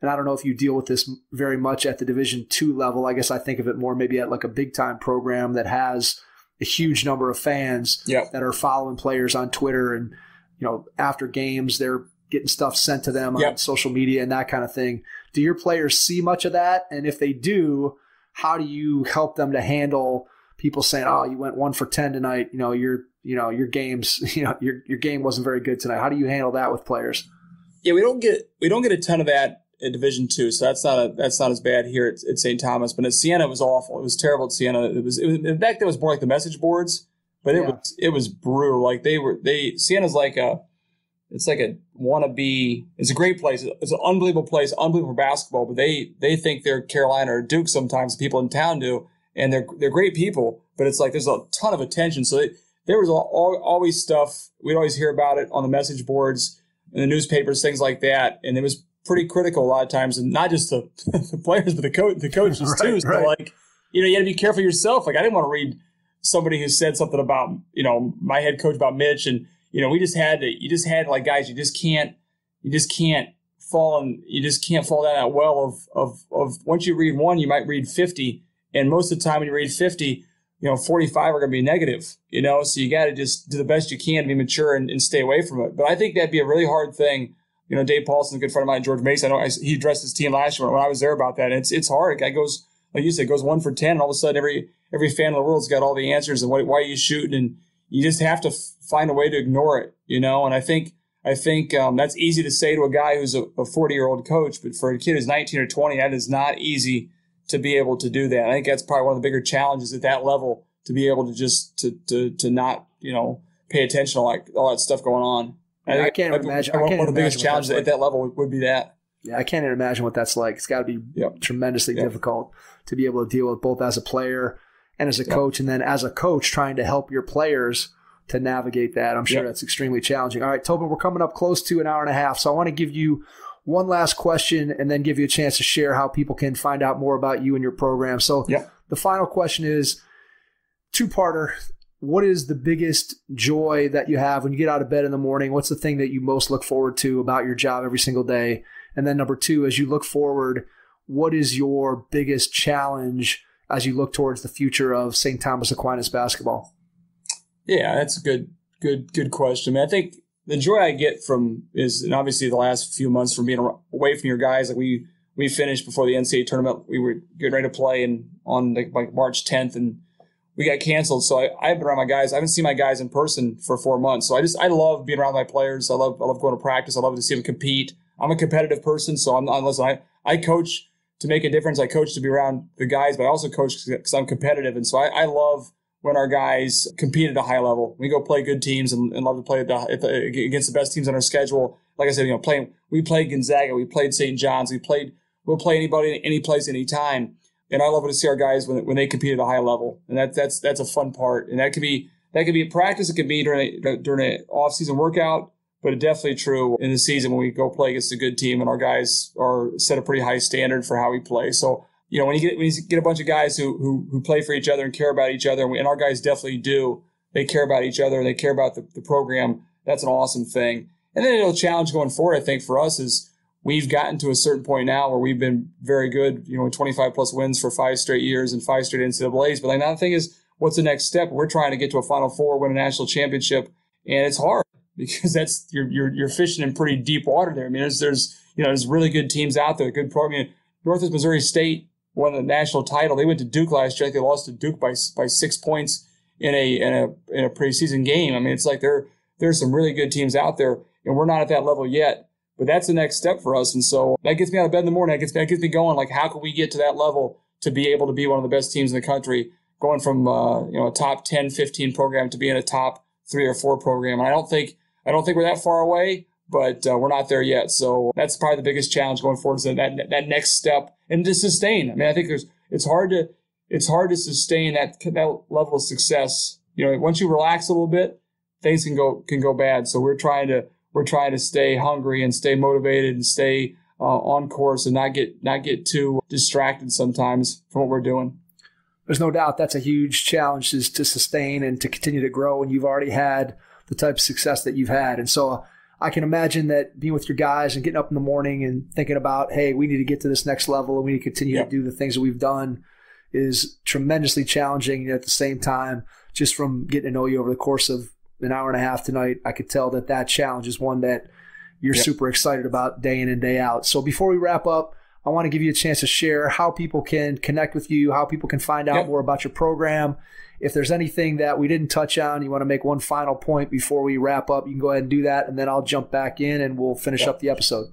And I don't know if you deal with this very much at the Division two level. I guess I think of it more maybe at like a big time program that has a huge number of fans Yeah. that are following players on Twitter and you know after games they're getting stuff sent to them on social media and that kind of thing. Do your players see much of that? And if they do, how do you help them to handle people saying, "Oh, you went one for ten tonight. You know, your you know your games. You know, your your game wasn't very good tonight." How do you handle that with players? Yeah, we don't get we don't get a ton of that at Division Two, so that's not a that's not as bad here at, at St. Thomas. But at Siena, it was awful. It was terrible at Siena. It was, it was in fact, it was more like the message boards, but it Yeah. was it was brutal. Like they were they Siena's like a it's like a wannabe. It's a great place. It's an unbelievable place, unbelievable basketball. But they they think they're Carolina or Duke sometimes. People in town do, and they're they're great people. But it's like there's a ton of attention. So they, there was al- al- always stuff. We'd always hear about it on the message boards in the newspapers, things like that. And it was pretty critical a lot of times, and not just the, the players, but the coach, the coaches too. So right. like, you know, you got to be careful yourself. Like I didn't want to read somebody who said something about you know my head coach about Mitch, and you know we just had to. You just had like guys, you just can't. You just can't fall and you just can't fall down that well of of of once you read one, you might read fifty, and most of the time when you read fifty, you know, 45 are going to be negative, you know, so you got to just do the best you can to be mature and, and stay away from it. But I think that'd be a really hard thing. You know, Dave Paulsen's a good friend of mine, George Mason. I know I, he addressed his team last year when I was there about that. And it's, it's hard. Guy goes, like you said, goes one for 10. And all of a sudden, every, every fan in the world's got all the answers and what, why are you shooting? And you just have to f- find a way to ignore it, you know? And I think, I think um, that's easy to say to a guy who's a 40 year old coach, but for a kid who's 19 or 20, that is not easy to be able to do that. I think that's probably one of the bigger challenges at that level to be able to just to to to not you know pay attention to like all that stuff going on. I, I can't imagine. One, I can't one of the biggest challenges like. at that level would, would be that. Yeah, I can't even imagine what that's like. It's got to be yep. tremendously yep. difficult to be able to deal with both as a player and as a yep. coach, and then as a coach trying to help your players to navigate that. I'm sure that's extremely challenging. All right, Tobin, we're coming up close to an hour and a half, so I want to give you one last question and then give you a chance to share how people can find out more about you and your program. So yeah. the final question is two-parter. What is the biggest joy that you have when you get out of bed in the morning? What's the thing that you most look forward to about your job every single day? And then number two, as you look forward, what is your biggest challenge as you look towards the future of St. Thomas Aquinas basketball? Yeah, that's a good, good, good question. I mean, I think the joy I get from is, and obviously the last few months from being away from your guys, like we we finished before the NCAA tournament, we were getting ready to play and on like, like March 10th, and we got canceled. So I, I've been around my guys. I haven't seen my guys in person for four months. So I just I love being around my players. I love I love going to practice. I love to see them compete. I'm a competitive person, so I'm not. Listen, I I coach to make a difference. I coach to be around the guys, but I also coach because I'm competitive, and so I, I love when our guys compete at a high level. We go play good teams and, and love to play the, the, against the best teams on our schedule. Like I said, you know, playing we played Gonzaga, we played St. John's, we played we'll play anybody, any place, any time. And I love to see our guys when, when they compete at a high level, and that that's that's a fun part. And that could be that could be a practice, it could be during a, during an off season workout, but it's definitely true in the season when we go play against a good team and our guys are set a pretty high standard for how we play. So you know when you get when you get a bunch of guys who who, who play for each other and care about each other, and, we, and our guys definitely do. They care about each other. They care about the, the program. That's an awesome thing. And then it'll challenge going forward. I think for us is we've gotten to a certain point now where we've been very good, you know, 25 plus wins for five straight years and five straight NCAA's. But like the thing is, what's the next step? We're trying to get to a Final Four, win a national championship, and it's hard because that's you're you're, you're fishing in pretty deep water there. I mean, there's, there's you know there's really good teams out there, good program. Northwest Missouri State won the national title. They went to Duke last year. They lost to Duke by by six points in a in a in a preseason game. I mean, it's like there there's some really good teams out there, and we're not at that level yet. But that's the next step for us. And so that gets me out of bed in the morning. That gets that gets me going. Like, how can we get to that level to be able to be one of the best teams in the country, going from, uh, you know, a top 10, 15 program to being a top three or four program. And I don't think, I don't think we're that far away, but uh, we're not there yet. So that's probably the biggest challenge going forward is that, that, that next step and to sustain. I mean, I think there's, it's hard to, it's hard to sustain that, that level of success. You know, once you relax a little bit, things can go, can go bad. So we're trying to, we're trying to stay hungry and stay motivated and stay uh, on course and not get not get too distracted sometimes from what we're doing. There's no doubt that's a huge challenge is to sustain and to continue to grow. And you've already had the type of success that you've had, and so I can imagine that being with your guys and getting up in the morning and thinking about, hey, we need to get to this next level and we need to continue to do the things that we've done is tremendously challenging. And at the same time, just from getting to know you over the course of an hour and a half tonight, I could tell that that challenge is one that you're yep. super excited about day in and day out. So before we wrap up, I want to give you a chance to share how people can connect with you, how people can find out yep. more about your program. If there's anything that we didn't touch on, you want to make one final point before we wrap up, you can go ahead and do that, and then I'll jump back in and we'll finish yep. up the episode.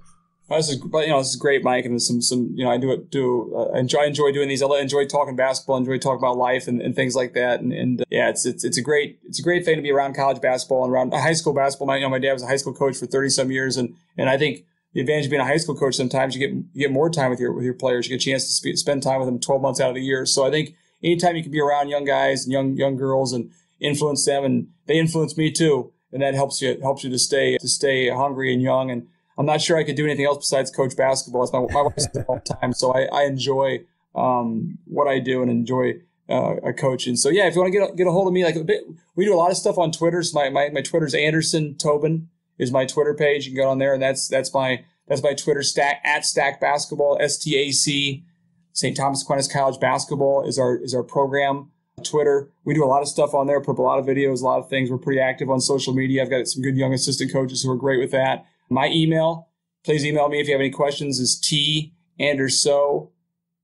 This is, but you know, this is great, Mike, and some, some, you know, I do it, do uh, enjoy, enjoy doing these. I enjoy talking basketball, enjoy talking about life and, and things like that. And, and uh, yeah, it's, it's, it's a great, it's a great thing to be around college basketball and around high school basketball. My, you know, my dad was a high school coach for thirty some years, and and I think the advantage of being a high school coach sometimes you get you get more time with your with your players. You get a chance to sp- spend time with them twelve months out of the year. So I think anytime you can be around young guys and young young girls and influence them, and they influence me too, and that helps you helps you to stay to stay hungry and young and I'm not sure I could do anything else besides coach basketball. It's my, my wife says all the time. So I, I enjoy um, what I do and enjoy uh, coaching. So yeah, if you want to get a, get a hold of me, like a bit, we do a lot of stuff on Twitter. So my, my, my Twitter's Anderson Tobin is my Twitter page. You can go on there and that's, that's my, that's my Twitter STAC at STAC basketball, S T A C St. Thomas Aquinas College basketball is our, is our program. Twitter. We do a lot of stuff on there, put up a lot of videos, a lot of things. We're pretty active on social media. I've got some good young assistant coaches who are great with that. My email, please email me if you have any questions, is t anderso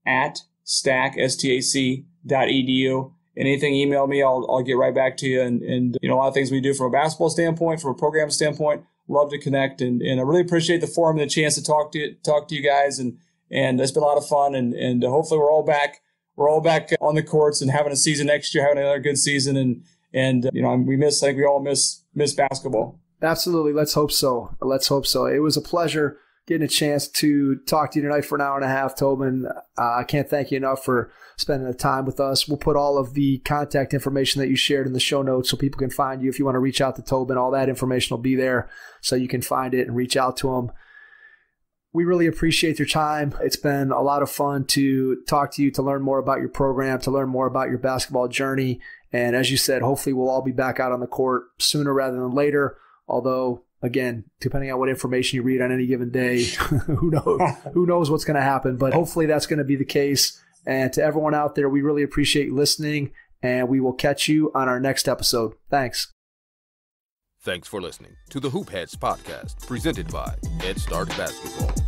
at STAC, S-T-A-C dot edu. Anything, email me. I'll, I'll get right back to you. And, and, you know, a lot of things we do from a basketball standpoint, from a program standpoint, love to connect. And, and I really appreciate the forum and the chance to talk to you, talk to you guys. And, and it's been a lot of fun. And, and hopefully we're all back we're all back on the courts and having a season next year, having another good season, and and you know we miss I think we all miss miss basketball. Absolutely, let's hope so. Let's hope so. It was a pleasure getting a chance to talk to you tonight for an hour and a half, Tobin. Uh, I can't thank you enough for spending the time with us. We'll put all of the contact information that you shared in the show notes so people can find you. If you want to reach out to Tobin, all that information will be there so you can find it and reach out to him we really appreciate your time. It's been a lot of fun to talk to you, to learn more about your program, to learn more about your basketball journey. And as you said, hopefully we'll all be back out on the court sooner rather than later. Although, again, depending on what information you read on any given day, who knows who knows what's going to happen. But hopefully that's going to be the case. And to everyone out there, we really appreciate listening, and we will catch you on our next episode. Thanks. Thanks for listening to the Hoop Heads podcast, presented by Head Start Basketball.